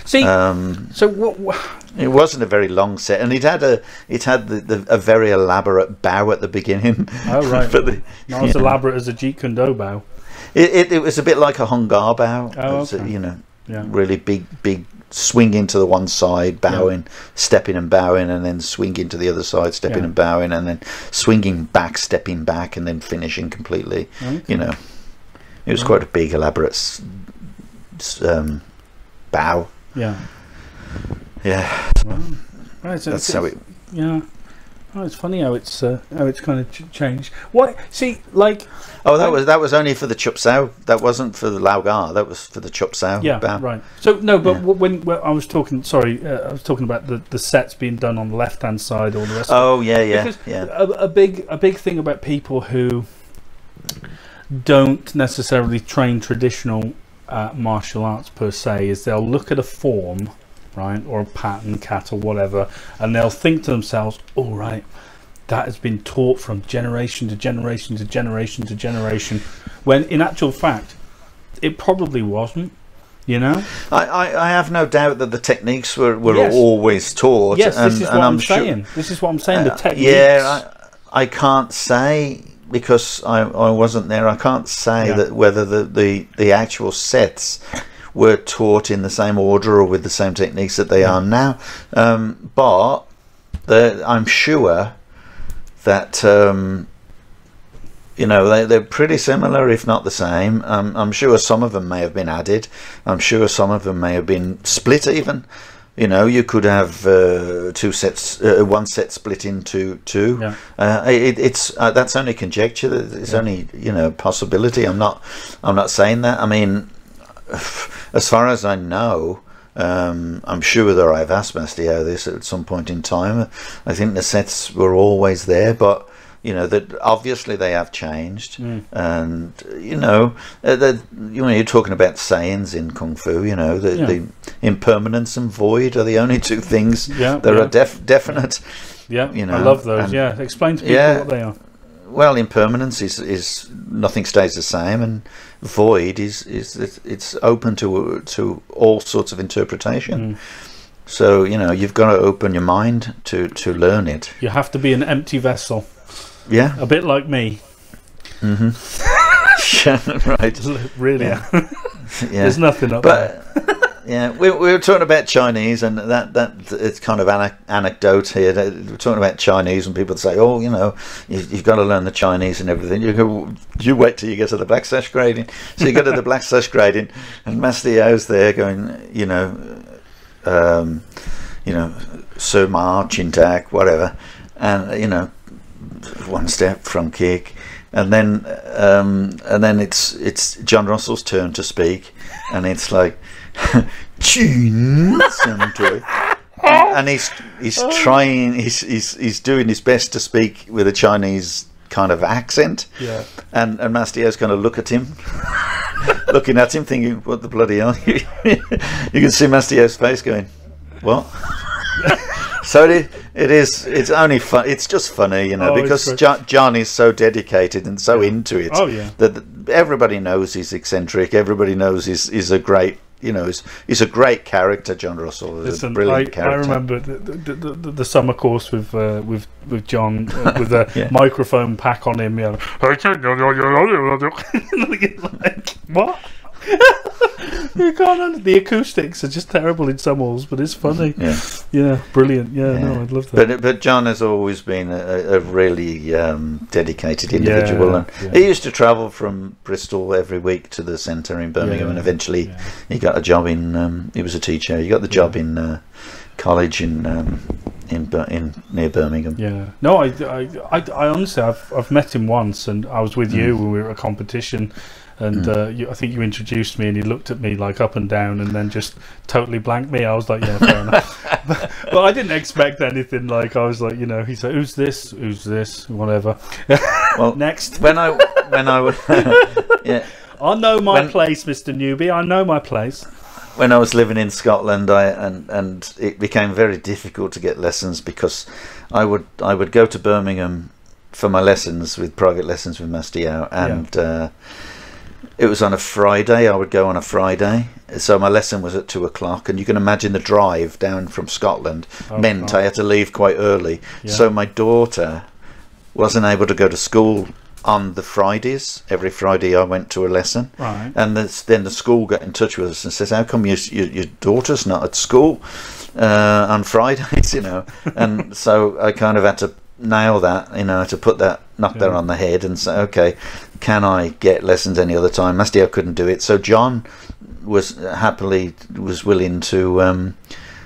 See. um, so what? what It wasn't a very long set, and it had a it had the, the a very elaborate bow at the beginning. Oh, right. For the- not as yeah. elaborate as a Jeet Kune Do bow. It, it, it was a bit like a Hung Gar bow. Oh, It was a, okay. you know, Yeah. really big big swinging to the one side, bowing, stepping and bowing, and then swinging to the other side, stepping Yeah. and bowing, and then swinging back, stepping back, and then finishing completely. Okay. You know, it was quite a big elaborate um, bow. Yeah. Yeah, Right, so that's how it. Yeah. Oh, it's funny how it's uh, how it's kind of ch- changed. What? See, like, Oh, that I- was that was only for the chup sao. That wasn't for the Lau Gar. That was for the chup sao. yeah, bow. right. So no, but Yeah. when, when I was talking, sorry, uh, I was talking about the, the sets being done on the left hand side or the rest. of Oh yeah, yeah, Because yeah. a, a big a big thing about people who don't necessarily train traditional uh, martial arts per se is they'll look at a form right or a pattern cat or whatever and they'll think to themselves all right that has been taught from generation to generation to generation to generation when in actual fact it probably wasn't you know I, I, I have no doubt that the techniques were, were Yes. always taught. yes and, this is and what i'm, sure- saying this is what i'm saying the Uh, techniques Yeah, I, I can't say because I, I wasn't there. I can't say Yeah. that whether the, the, the actual sets were taught in the same order or with the same techniques that they are now. Um, but the, I'm sure that um, you know they, they're pretty similar, if not the same. Um, I'm sure some of them may have been added. I'm sure some of them may have been split even. You know, you could have uh, two sets, uh, one set split into two. Yeah. Uh, it, it's uh, that's only conjecture. It's only you know possibility. I'm not. I'm not saying that. I mean, as far as I know, um, I'm sure that I've asked Master Yao this at some point in time. I think the sets were always there, but you know that obviously they have changed, Mm. and you know, uh, the, you know, you're talking about sayings in kung fu. You know, the, Yeah. the impermanence and void are the only two things Yeah, that yeah. are def- definite. yeah you know, i love those and- yeah explain to people what they are Well, impermanence is is nothing stays the same, and void is is it's, open to to all sorts of interpretation. Mm. So you know you've got to open your mind to to learn it. You have to be an empty vessel, Yeah, a bit like me. right. Really, Yeah. yeah. Yeah, there's nothing up there. Yeah, we, we were talking about Chinese, and that that it's kind of an anecdote here. We're talking about Chinese, and people say, "Oh, you know, you, you've got to learn the Chinese and everything." You go, you wait till you get to the black sash grading. So you go to the black sash grading, and Master Yao's there going, you know, um, you know, Ma, Chintak, whatever, and you know, one step front kick, and then um, and then it's it's John Russell's turn to speak, and it's like Chin Santoy. and, and he's he's oh. trying he's, he's he's doing his best to speak with a Chinese kind of accent, Yeah. and and Master Yao's going to look at him, looking at him, thinking, "What the bloody hell?" you You can see Master Yao's face going, "What?" so it, it is. It's only fun. It's just funny, you know, Oh, because. John, John is so dedicated and so into it. Oh, yeah. That that everybody knows he's eccentric. Everybody knows he's he's a great. You know, he's, he's a great character. John Russell is a Listen, I, brilliant I character. remember the, the, the, the, summer course with uh, with with John uh, with a Yeah. microphone pack on him. Yeah, like, what? you can't. Under- the acoustics are just terrible in some halls, but it's funny. Yeah. Yeah, brilliant. Yeah, Yeah. no, I'd love that. But but John has always been a, a really um, dedicated individual, Yeah, and yeah. he used to travel from Bristol every week to the centre in Birmingham, and eventually he got a job in. Um, he was a teacher. He got the job in uh, college in um, in in near Birmingham. Yeah. No, I, I, I, I honestly, I've, I've met him once, and I was with Mm. you when we were at a competition, and Hmm. uh, you, I think you introduced me, and he looked at me like up and down, and then just totally blanked me. I was like, yeah, fair enough. but, but I didn't expect anything. Like I was like, you know, he said, "Who's this? Who's this? Whatever." Well, Next, when I when I was yeah I know my when- place, Mister Newbie. I know my place. when I was living in Scotland, I and and it became very difficult to get lessons because I would I would go to Birmingham for my lessons with private lessons with Master Yao, and uh, it was on a Friday. I would go on a Friday, so my lesson was at two o'clock, and you can imagine the drive down from Scotland meant I had to leave quite early. Yeah. So my daughter wasn't able to go to school on the Fridays. Every Friday I went to a lesson. Right. And then the school got in touch with us and says, "How come you, you, your daughter's not at school uh, on Fridays?" You know, and so I kind of had to nail that, you know, to put that, knock that on the head, and say, "Okay, can I get lessons any other time?" Master Yao couldn't do it, so John was happily was willing to um,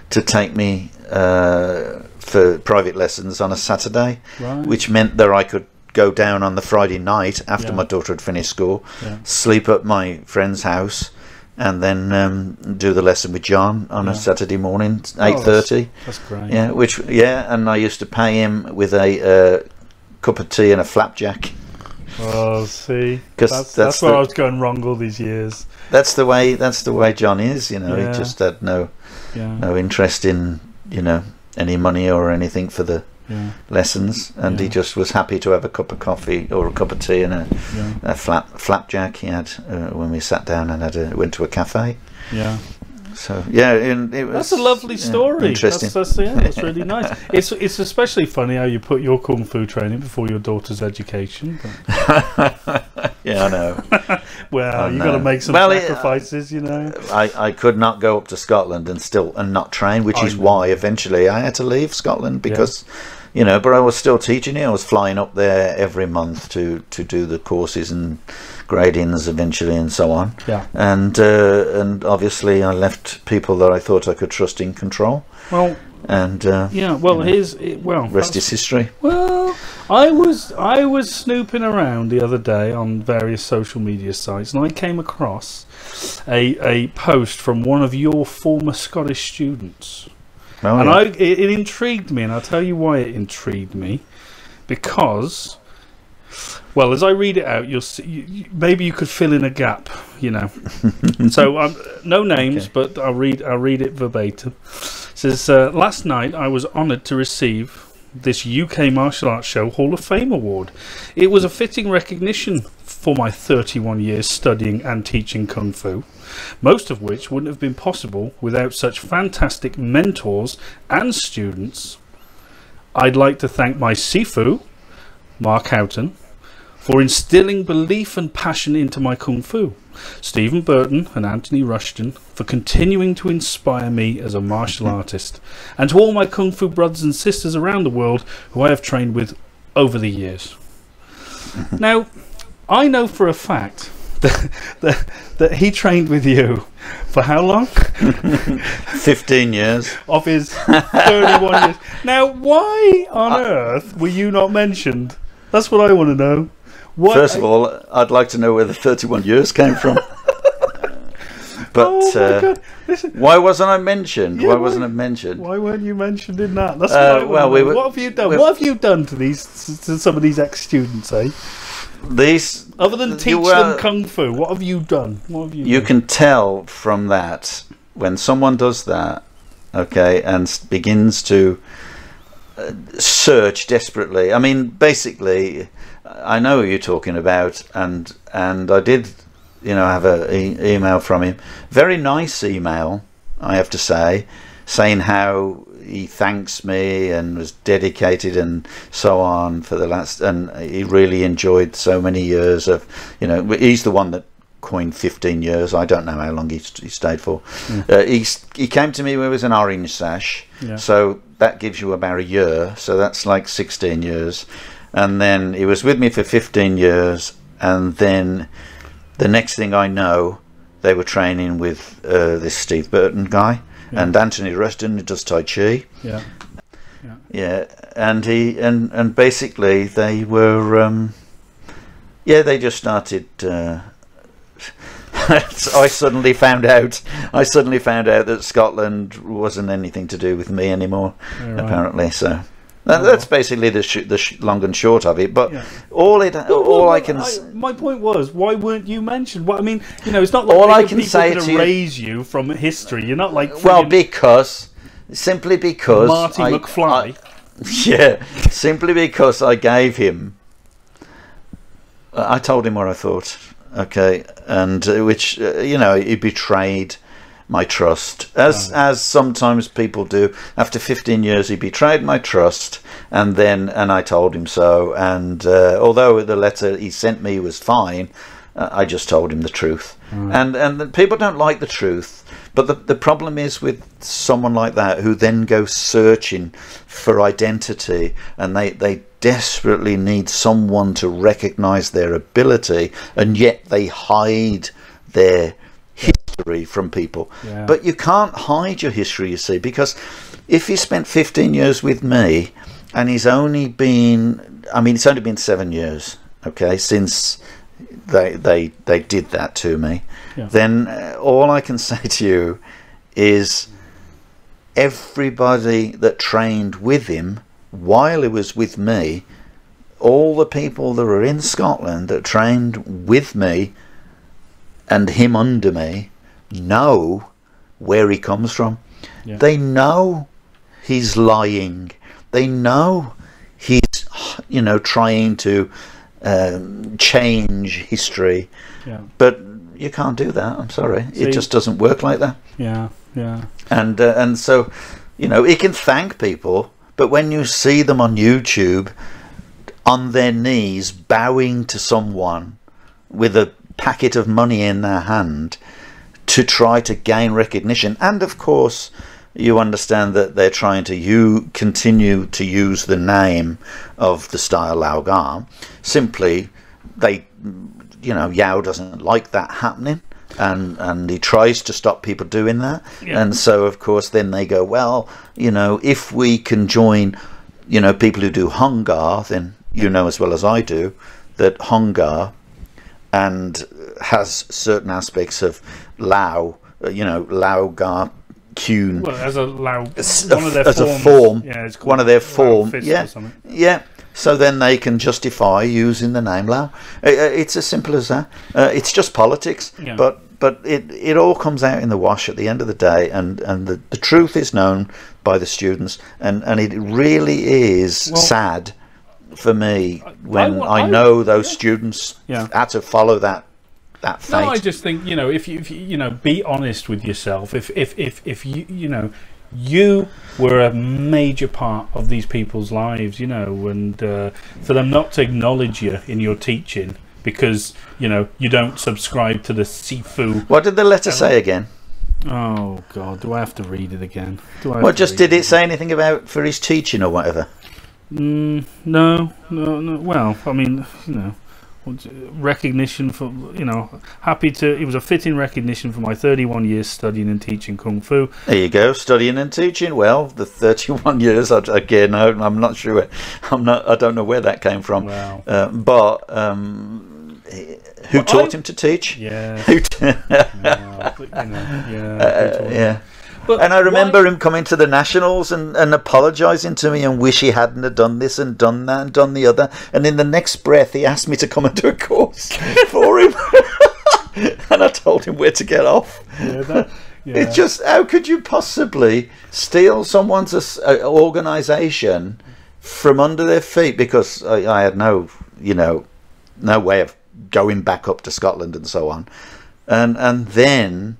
to take me uh, for private lessons on a Saturday, Right. which meant that I could go down on the Friday night after Yeah. my daughter had finished school, Yeah. sleep at my friend's house, and then um, do the lesson with John on Yeah. a Saturday morning, Oh, eight thirty. That's great. yeah, which yeah, and I used to pay him with a uh, cup of tea and a flapjack. Oh, see, that's, that's, that's where I was going wrong all these years. That's the way. That's the way John is. You know, Yeah. he just had no Yeah, no interest in you know any money or anything for the yeah, lessons, and he just was happy to have a cup of coffee or a cup of tea and a, a flap flapjack he had uh, when we sat down and had a, went to a cafe. yeah. So yeah, and it was That's a lovely yeah, story. interesting. That's, that's, yeah, that's really nice. It's it's especially funny how you put your kung fu training before your daughter's education. Yeah, I know. well, you got to make some Well, it- uh, sacrifices, you know. I, I could not go up to Scotland and still and not train, which I is know. why eventually I had to leave Scotland because, you know, but I was still teaching it. I was flying up there every month to to do the courses and gradings eventually and so on. Yeah. And uh, and obviously I left people that I thought I could trust in control. Well, And uh, yeah. Well, you know, here's it, well. rest is history. Well, I was I was snooping around the other day on various social media sites, and I came across a a post from one of your former Scottish students. Oh, and yeah. I it, it intrigued me, and I'll tell you why it intrigued me, because, well, as I read it out, you'll see. You, maybe you could fill in a gap, you know. so um, no names, Okay. but I'll read. I'll read it verbatim. It says uh, last night I was honoured to receive this UK Martial Arts Show Hall of Fame award. It was a fitting recognition for my 31 years studying and teaching kung fu most of which wouldn't have been possible without such fantastic mentors and students. I'd like to thank my Sifu, Mark Houghton, for instilling belief and passion into my Kung Fu, Stephen Burton and Anthony Rushton for continuing to inspire me as a martial artist, and to all my Kung Fu brothers and sisters around the world who I have trained with over the years. now, I know for a fact that, that, that he trained with you for how long? Fifteen years. Of his 31 years. Now, why on earth were you not mentioned? That's what I want to know. What, First of all, I'd like to know where the thirty-one years came from. but oh uh, Listen, why wasn't I mentioned? Yeah, why why- wasn't I mentioned? why weren't you mentioned in that? That's Uh, what well, we were- what have you done? we- What have you done to these to some of these ex-students, eh? These Other than teach were- them kung fu, what have you done? What have you? you done? can tell from that when someone does that, okay, and begins to search desperately. I mean, basically, I know who you're talking about, and and I did, you know, have a e- email from him. Very nice email, I have to say, saying how he thanks me and was dedicated and so on for the last, and he really enjoyed so many years of, you know, he's the one that coined 15 years. I don't know how long he, st- he stayed for. Uh, he, he came to me with was an orange sash. Yeah. So that gives you about a year. So that's like 16 years. And then he was with me for 15 years. And then the next thing I know, they were training with uh, this Steve Burton guy Yeah. and Anthony Rushton, who does Tai Chi. yeah. Yeah, and he and and basically they were, um, yeah, they just started uh, I suddenly found out. I suddenly found out that Scotland wasn't anything to do with me anymore. Apparently, so that, oh, that's basically the sh- the sh- long and short of it. But Yeah. all it, all Well, I can, s- my point was, why weren't you mentioned? Well, I mean, you know, it's not like All I can say to you- erase you from history. You're not like well, because simply because Marty I- McFly. I- yeah, simply because I gave him. I told him what I thought. Okay, and uh, which uh, you know he betrayed my trust, as as sometimes people do. After 15 years, he betrayed my trust, and then and I told him so. And uh, although the letter he sent me was fine, uh, I just told him the truth. And and the, people don't like the truth. But the the problem is with someone like that who then goes searching for identity, and they they desperately need someone to recognise their ability, and yet they hide their history from people. Yeah. But you can't hide your history, you see, because if he spent 15 years with me and he's only been, I mean, it's only been seven years, okay, since they they they did that to me, Yeah. then uh, all I can say to you is everybody that trained with him while he was with me, all the people that were in Scotland that trained with me and him under me know where he comes from. Yeah. They know he's lying. They know he's, you know, trying to um, change history. Yeah, But you can't do that. I'm sorry. See- it just doesn't work like that. yeah, yeah. And uh, and so, you know, he can thank people, but when you see them on YouTube on their knees bowing to someone with a packet of money in their hand to try to gain recognition, and of course, you understand that they're trying to you continue to use the name of the style Lau Laogar. Simply, they, you know, Yao doesn't like that happening. And, and he tries to stop people doing that, Yeah. and so of course then they go, well, you know, if we can join, you know, people who do Hung Gar, then you know as well as I do that Hung Gar and has certain aspects of Lau, you know, Lau Gar Kuen Well, as a Lau, as one of their as a forms, form, yeah, it's called one of their form, yeah, yeah. So then they can justify using the name Lau. It's as simple as that. Uh, it's just politics, Yeah. but but it it all comes out in the wash at the end of the day, and and the, the truth is known by the students, and and it really is Well- sad for me when wa- I, I- know those students Yeah. had to follow that that fate. No, I just think you know if you, if you you know be honest with yourself. If if if if you you know you were a major part of these people's lives, you know, and uh, for them not to acknowledge you in your teaching because you know you don't subscribe to the Sifu. what did the letter say again? Oh God, do I have to read it again? Do I have Well, just did it say anything about for his teaching or whatever? Mm, no, no, no. Well, I mean, you know, recognition for you know, happy to. It was a fitting recognition for my 31 years studying and teaching kung fu. There you go, studying and teaching. Well, the 31 years again. I, I'm not sure. I'm not. I don't know where that came from. Wow. Uh, but um, he- who Well, taught I- him to teach? Yeah. Who t- yeah, but, you know, yeah. Uh, yeah. But And I remember why- him coming to the nationals and, and apologising to me and wish he hadn't have done this and done that and done the other. And in the next breath, he asked me to come and do a course for him. and I told him where to get off. Yeah, that, yeah. It's just how could you possibly steal someone's uh, organisation from under their feet? Because I, I had no, you know, no way of going back up to Scotland and so on, and and then,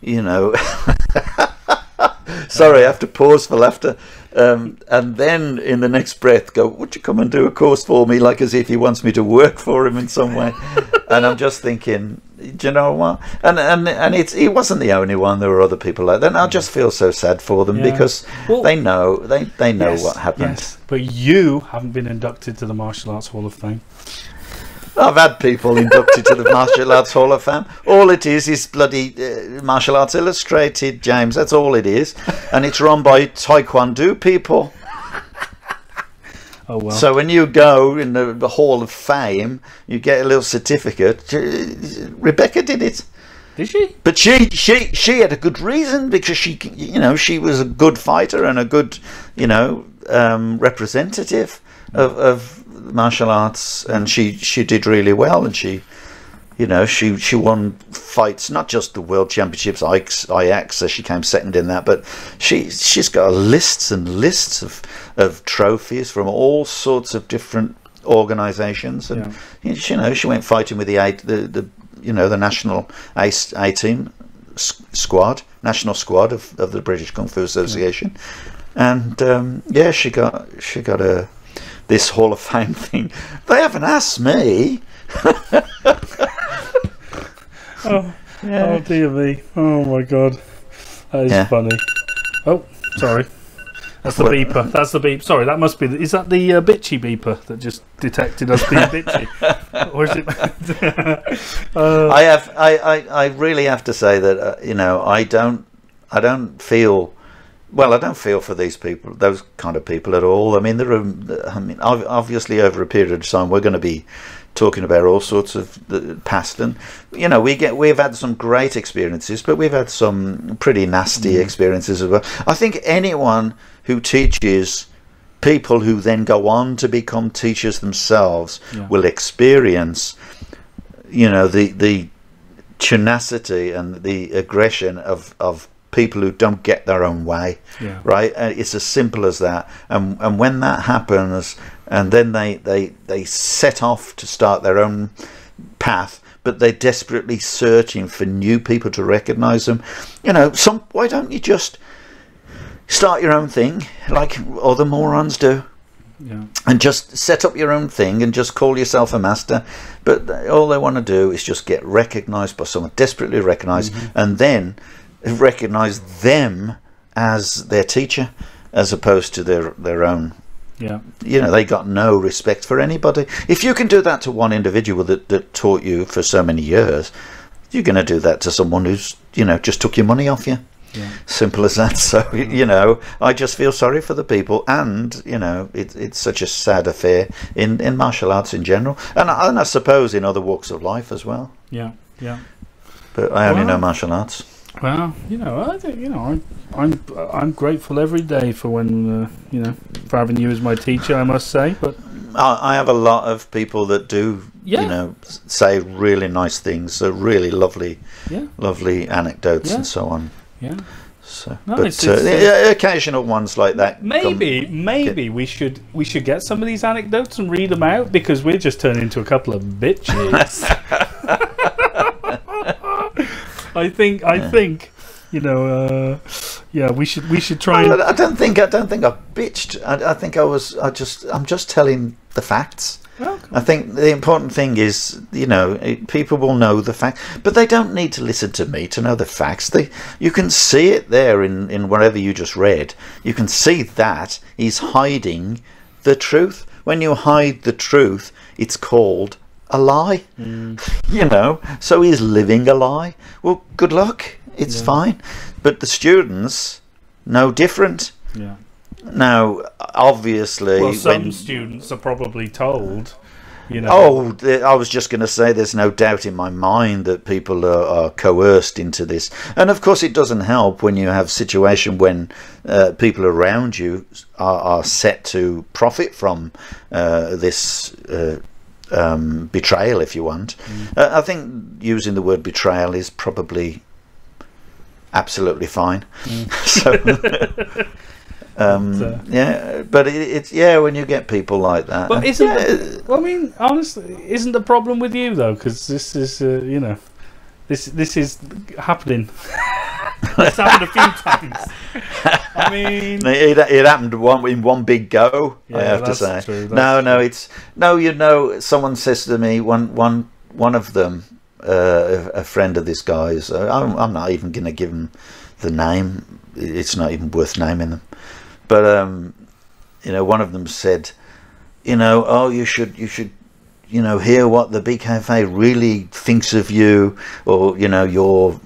you know, sorry, I have to pause for laughter. Um, and then in the next breath, go, would you come and do a course for me, like as if he wants me to work for him in some way? and I'm just thinking, do you know what? And and and it's he wasn't the only one. There were other people like that. And I just feel so sad for them Yeah. because Well- they know they they know Yes, what happened. yes. But you haven't been inducted to the Martial Arts Hall of Fame. I've had people inducted to the Martial Arts Hall of Fame. All it is is bloody uh, Martial Arts Illustrated, James. That's all it is, and it's run by Taekwondo people. Oh well. So when you go in the, the Hall of Fame, you get a little certificate. Rebecca did it. Did she? But she she she had a good reason because she you know she was a good fighter and a good you know um, representative of, of martial arts and she she did really well and she you know she she won fights not just the world championships IX, IX so she came second in that but she she's got lists and lists of of trophies from all sorts of different organizations and you know she went fighting with the the, the you know the national A, A team squad national squad of, of the British Kung Fu Association. And um, yeah she got she got a this Hall of Fame thing they haven't asked me Oh oh dear me! Oh my god, that is Yeah. funny. Oh, sorry. That's the beeper. That's the beep. Sorry, that must be. The, is that the uh, bitchy beeper that just detected us being bitchy, or is it? uh, I have I, I, I really have to say that uh, you know I don't I don't feel well I don't feel for these people those kind of people at all. I mean there are I mean obviously over a period of time we're going to be talking about all sorts of past and you know we get we've had some great experiences but we've had some pretty nasty mm-hmm. experiences as well. I think anyone who teaches people who then go on to become teachers themselves Yeah. will experience you know the the tenacity and the aggression of of people who don't get their own way Yeah. right uh, it's as simple as that and and when that happens and then they they they set off to start their own path but they're desperately searching for new people to recognize them you know some why don't you just start your own thing like other morons do yeah. and just set up your own thing and just call yourself a master. But all they want to do is just get recognised by someone, desperately recognised, and then recognise them as their teacher, as opposed to their their own. Yeah. You know, they got no respect for anybody. If you can do that to one individual that, that taught you for so many years, you're going to do that to someone who's you know just took your money off you. yeah. Simple as that. So you know, I just feel sorry for the people, and you know, it, it's such a sad affair in, in martial arts in general, and I, and I suppose in other walks of life as well. Yeah. Yeah. But I only Wow. know martial arts. Well, you know, I think you know, I'm I'm I'm grateful every day for when uh, you know for having you as my teacher. I must say, but I, I have a lot of people that do, Yeah. you know, say really nice things, so really lovely, yeah, lovely anecdotes Yeah. and so on. yeah. So, No, but it's- uh, it's, uh, occasional ones like that. come- Maybe, maybe we should we should get some of these anecdotes and read them out because we're just turning into a couple of bitches. I think I think you know uh, yeah we should we should try I and I don't think I don't think I bitched. I, I think I was. I just. I'm just telling the facts. Well, I think the important thing is, you know, it, people will know the fact, but they don't need to listen to me to know the facts. They, you can see it there in in whatever you just read. You can see that he's hiding the truth. When you hide the truth, it's called a lie. You know, so he's living a lie. Well, good luck. It's fine, but the students know different. yeah. Now, obviously, Well, some when students are probably told, you know. Oh, I was just going to say there's no doubt in my mind that people are, are coerced into this. And of course, it doesn't help when you have situation when uh, people around you are, are set to profit from uh, this uh, um, betrayal, if you want. Uh, I think using the word betrayal is probably absolutely fine. so. Um, But, uh, yeah, but it, it's yeah when you get people like that. But isn't Yeah, the, I mean, honestly, isn't the problem with you though? Because this is, uh, you know, this this is happening. it's happened a few times. I mean, It, it happened one in one big go. I have to say. true, no, no, it's no. You know, someone says to me one one one of them, uh, a a friend of this guy's. Uh, I'm, I'm not even going to give him the name. It's not even worth naming them. But um, you know, one of them said, you know, oh, you should you should you know hear what the BKFA really thinks of you, or you know your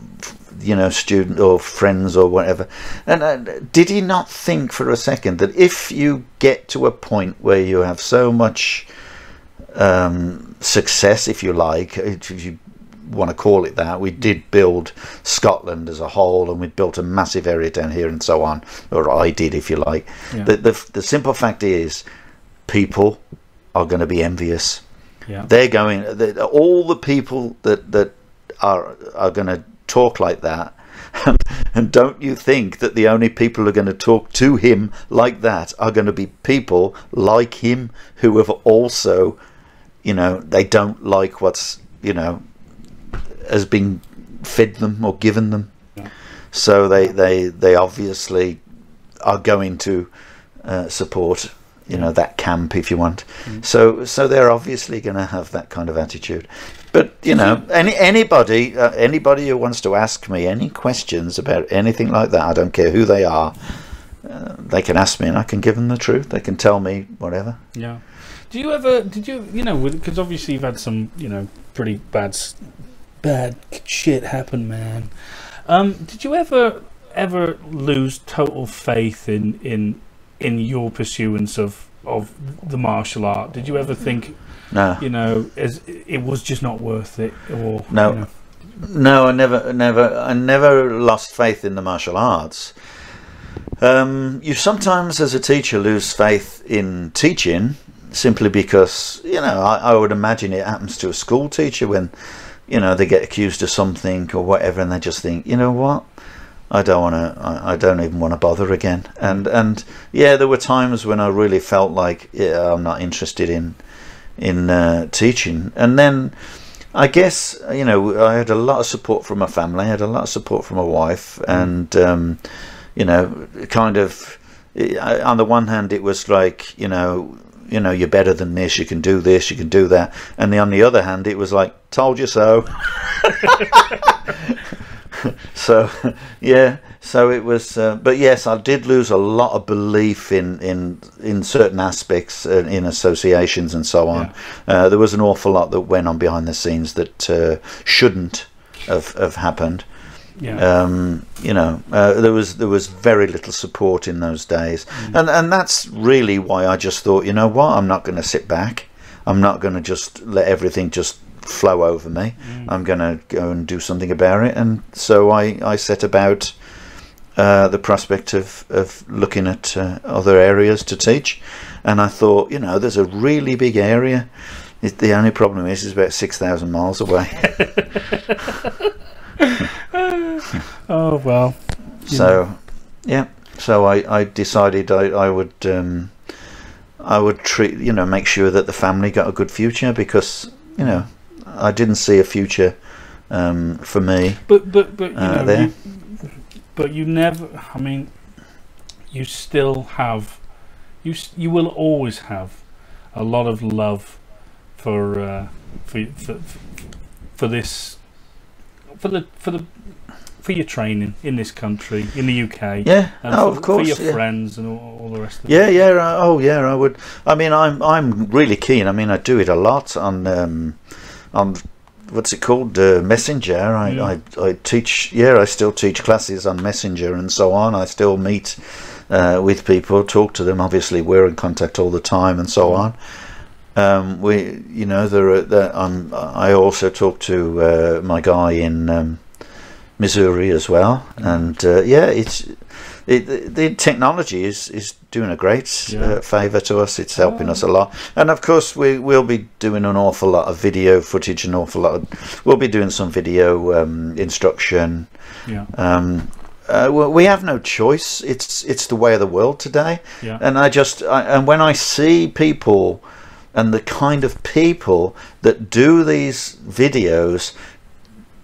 you know student or friends or whatever. And uh, did he not think for a second that if you get to a point where you have so much um, success, if you like, if you want to call it that. We did build Scotland as a whole, and we built a massive area down here, and so on. Or I did, if you like. Yeah. The, the the simple fact is, people are going to be envious. Yeah. They're going. they all the people that that are are going to talk like that. and don't you think that the only people who are going to talk to him like that are going to be people like him who have also, you know, they don't like what's, you know, has been fed them or given them. So they, they, they obviously are going to uh, support, you know, that camp if you want. So so they're obviously going to have that kind of attitude. But you know, any anybody uh, anybody who wants to ask me any questions about anything like that, I don't care who they are. Uh, they can ask me, and I can give them the truth. They can tell me whatever. Yeah. Do you ever? Did you? You know, because obviously you've had some, you know, pretty bad, bad shit happen, man. Um, did you ever, ever lose total faith in in in your pursuance of of the martial art? Did you ever think, No, you know, as it was just not worth it, or No. you know, No, I never, never, I never lost faith in the martial arts. Um, you sometimes, as a teacher, lose faith in teaching simply because you know I, I would imagine it happens to a school teacher when you know they get accused of something or whatever, and they just think, you know what, I don't want to, I, I don't even want to bother again. And and yeah, there were times when I really felt like yeah, I'm not interested in in uh, teaching, and then. I guess you know I had a lot of support from my family. I had a lot of support from my wife, and um, you know, kind of I- on the one hand, it was like you know, you know, you're better than this. You can do this. You can do that. And the, on the other hand, it was like, told you so. so yeah so it was uh, but yes i did lose a lot of belief in in in certain aspects uh, in associations and so on. Uh, there was an awful lot that went on behind the scenes that uh, shouldn't have, have happened. Yeah, um, you know, uh, there was there was very little support in those days, and and that's really why I just thought, you know what, I'm not going to sit back. I'm not going to just let everything just flow over me. I'm going to go and do something about it, and so I I set about. Uh, the prospect of, of looking at uh, other areas to teach, and I thought, you know, there's a really big area. It, the only problem is, it's about six thousand miles away. oh well, So, yeah. So I, I decided I, I would um, I would treat you know make sure that the family got a good future because you know I didn't see a future um, for me. but but but you Uh, know, you, but you never. I mean, you still have, you you will always have a lot of love for uh, for, for for this for the for the for your training in this country in the UK. Yeah. oh, for, of course. for your yeah. friends and all, all the rest of Yeah, it. yeah. I- Oh, yeah. I would. I mean, I'm I'm really keen. I mean, I do it a lot on um, on what's it called uh, Messenger. I, Mm. I I teach. Yeah, I still teach classes on Messenger and so on. I still meet uh, with people, talk to them. Obviously, we're in contact all the time and so on. Um, we, you know, there are. There, um, I also talk to uh, my guy in um, Missouri as well, and uh, yeah, it's it, the, the technology is is doing a great Yeah. uh, favour to us. It's helping us a lot, and of course we will be doing an awful lot of video footage, an awful lot. Of, we'll be doing some video um, instruction. Yeah, Um, uh, we we have no choice. It's it's the way of the world today, yeah, and I just I, and when I see people and the kind of people that do these videos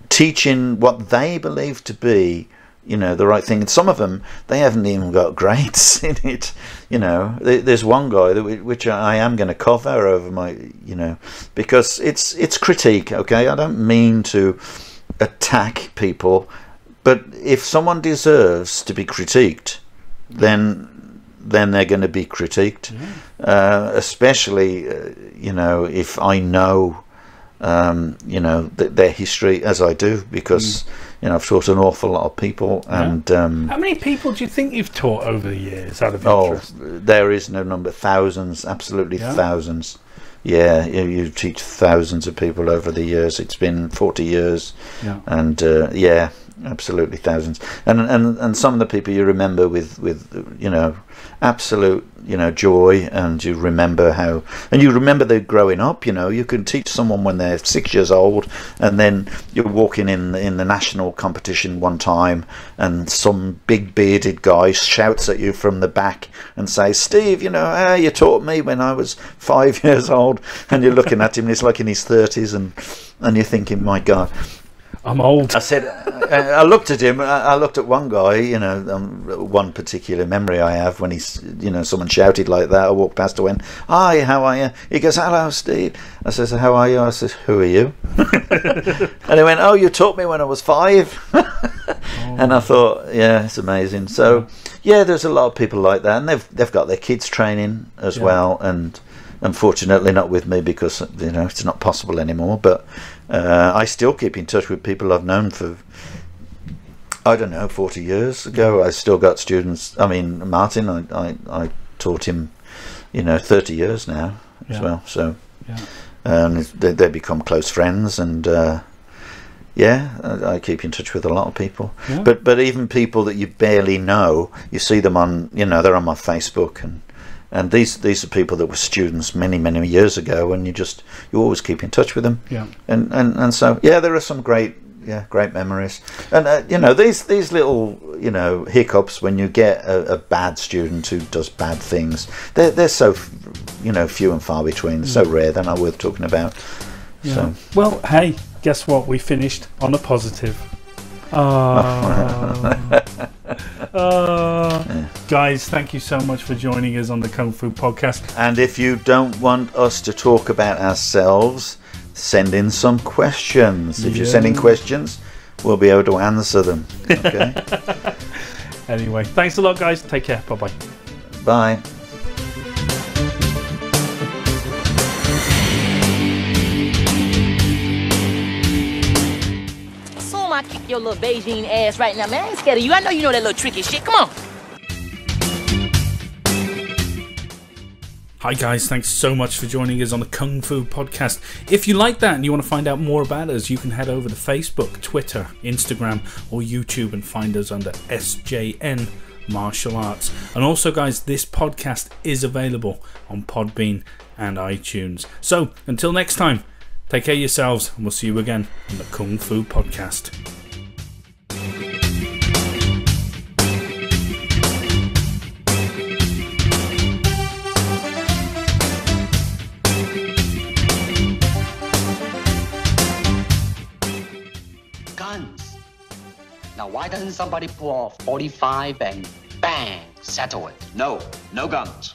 teaching what they believe to be you know the right thing. And some of them they haven't even got grades in it you know. There's one guy that we, which I am going to cover over my you know because it's it's critique okay? I don't mean to attack people but if someone deserves to be critiqued then then they're going to be critiqued. Uh, especially uh, you know if I know um, you know th- their history as I do because you know I've taught an awful lot of people and um, How many people do you think you've taught over the years? Out of oh there is no number thousands absolutely Yeah. thousands yeah, you, you teach thousands of people over the years. It's been forty years, Yeah. and uh, yeah, absolutely thousands. And and and some of the people you remember with with you know absolute you know joy, and you remember how, and you remember they're growing up. You know, you can teach someone when they're six years old, and then you're walking in in the national competition one time, and some big bearded guy shouts at you from the back and says, "Steve, you know, ah, you taught me when I was five years old," and you're looking at him, and he's like in his thirties, and and you're thinking, "My God." I'm old. I said, I I looked at him. I looked at one guy. You know, um, one particular memory I have when he's, you know, someone shouted like that. I walked past and went, "Hi, how are you?" He goes, "Hello, Steve." I says, "How are you?" I says, "Who are you?" and he went, "Oh, you taught me when I was five. and I thought, yeah, it's amazing. So, yeah, there's a lot of people like that, and they've they've got their kids training as Yeah. well, and unfortunately not with me because you know it's not possible anymore. But uh, I still keep in touch with people I've known for I don't know forty years ago. I still got students. I mean, Martin, I I, I taught him, you know, thirty years now as well. So Yeah. and they, they become close friends and. Uh, yeah, I, I keep in touch with a lot of people, Yeah. but but even people that you barely know, you see them on, you know, they're on my Facebook, and and these these are people that were students many many years ago, and you just you always keep in touch with them, Yeah. and and and so yeah, there are some great yeah great memories, and uh, you know these these little you know hiccups when you get a, a bad student who does bad things, they're they're so you know few and far between, so rare, they're not worth talking about. Yeah. So Well, hey, guess what? We finished on a positive. Uh, uh, Guys, thank you so much for joining us on the Kung Fu podcast. And if you don't want us to talk about ourselves, send in some questions. If you're sending questions, we'll be able to answer them. Okay? Anyway, thanks a lot, guys. Take care. Bye bye bye. I kick your little Beijing ass right now, man. I ain't scared of you. I know you know that little tricky shit. Come on. Hi, guys. Thanks so much for joining us on the Kung Fu podcast. If you like that and you want to find out more about us, you can head over to Facebook, Twitter, Instagram, or YouTube and find us under SJN Martial Arts. And also, guys, this podcast is available on Podbean and iTunes. So, until next time, take care of yourselves and we'll see you again on the Kung Fu podcast. guns. Now, why doesn't somebody pull off 45 and bang, settle it? No, no guns.